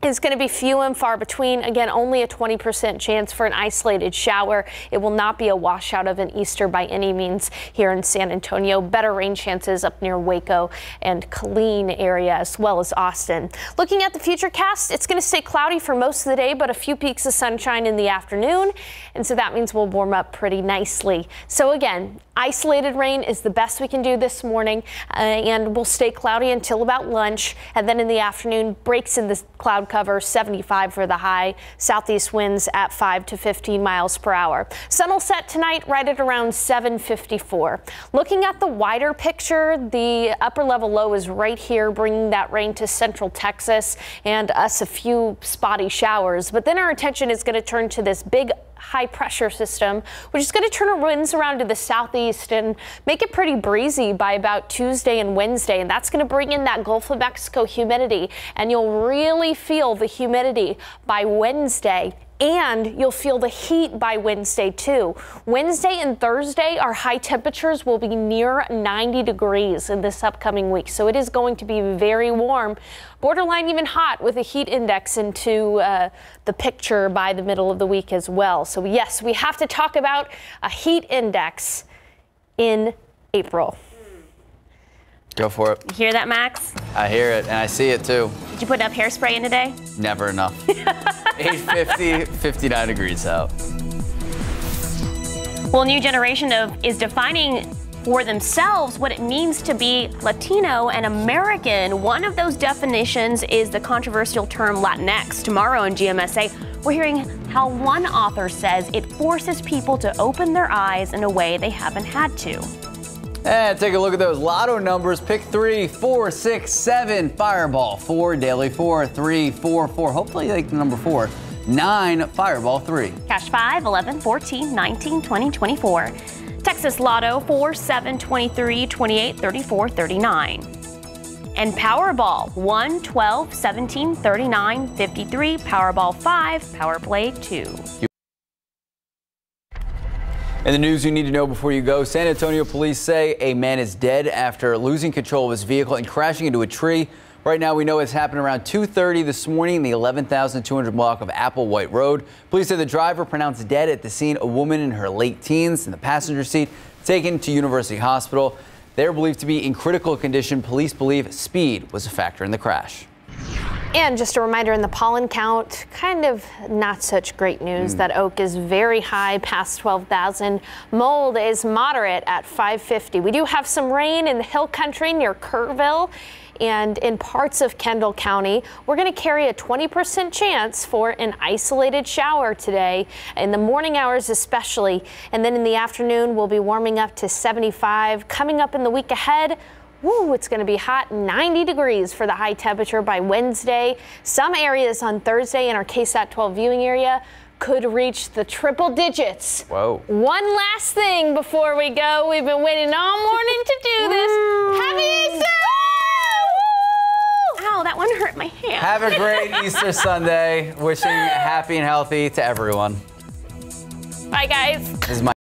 is going to be few and far between. Again, only a 20% chance for an isolated shower. It will not be a washout of an Easter by any means here in San Antonio. Better rain chances up near Waco and Killeen area as well as Austin. Looking at the future cast, it's going to stay cloudy for most of the day, but a few peaks of sunshine in the afternoon. And so that means we'll warm up pretty nicely. So again, isolated rain is the best we can do this morning uh, and we'll stay cloudy until about lunch. And then in the afternoon, breaks in the cloud cover 75 for the high. Southeast winds at 5 to 15 miles per hour. Sun will set tonight right at around 754. Looking at the wider picture, the upper level low is right here, bringing that rain to central Texas and us a few spotty showers. But then our attention is going to turn to this big high pressure system, which is going to turn our winds around to the southeast and make it pretty breezy by about Tuesday and Wednesday. And that's going to bring in that Gulf of Mexico humidity. And you'll really feel the humidity by Wednesday and you'll feel the heat by Wednesday too. Wednesday and Thursday, our high temperatures will be near 90 degrees in this upcoming week. So it is going to be very warm, borderline even hot with a heat index into uh, the picture by the middle of the week as well. So yes, we have to talk about a heat index in April. Go for it. You hear that, Max? I hear it, and I see it too. Did you put enough hairspray in today? Never enough. [LAUGHS] 850, 59 degrees out. Well, new generation of is defining for themselves what it means to be Latino and American. One of those definitions is the controversial term Latinx. Tomorrow in GMSA, we're hearing how one author says it forces people to open their eyes in a way they haven't had to. And take a look at those lotto numbers. Pick three, four, six, seven. Fireball, four. Daily, four, three, four, four. Hopefully like the number four. Nine, Fireball, three. Cash 5, 11, 14, 19, 20, 24. Texas Lotto 4, 7, 23, 28, 34, 39. And Powerball 1, 12, 17, 39, 53. Powerball 5, Power Play 2. In the news you need to know before you go, San Antonio police say a man is dead after losing control of his vehicle and crashing into a tree. Right now, we know it's happened around 2.30 this morning in the 11,200 block of Applewhite Road. Police say the driver pronounced dead at the scene, a woman in her late teens in the passenger seat, taken to University Hospital. They're believed to be in critical condition. Police believe speed was a factor in the crash. And just a reminder in the pollen count, kind of not such great news. Hmm. That oak is very high, past 12,000. Mold is moderate at 550. We do have some rain in the hill country near Kerrville and in parts of Kendall County. We're going to carry a 20% chance for an isolated shower today, in the morning hours especially. And then in the afternoon, we'll be warming up to 75. Coming up in the week ahead, Woo, it's going to be hot, 90 degrees for the high temperature by Wednesday. Some areas on Thursday in our KSAT 12 viewing area could reach the triple digits. Whoa. One last thing before we go. We've been waiting all morning to do this. Happy Easter! Ow, that one hurt my hand. Have a great [LAUGHS] Easter Sunday. Wishing happy and healthy to everyone. Bye, guys. This is my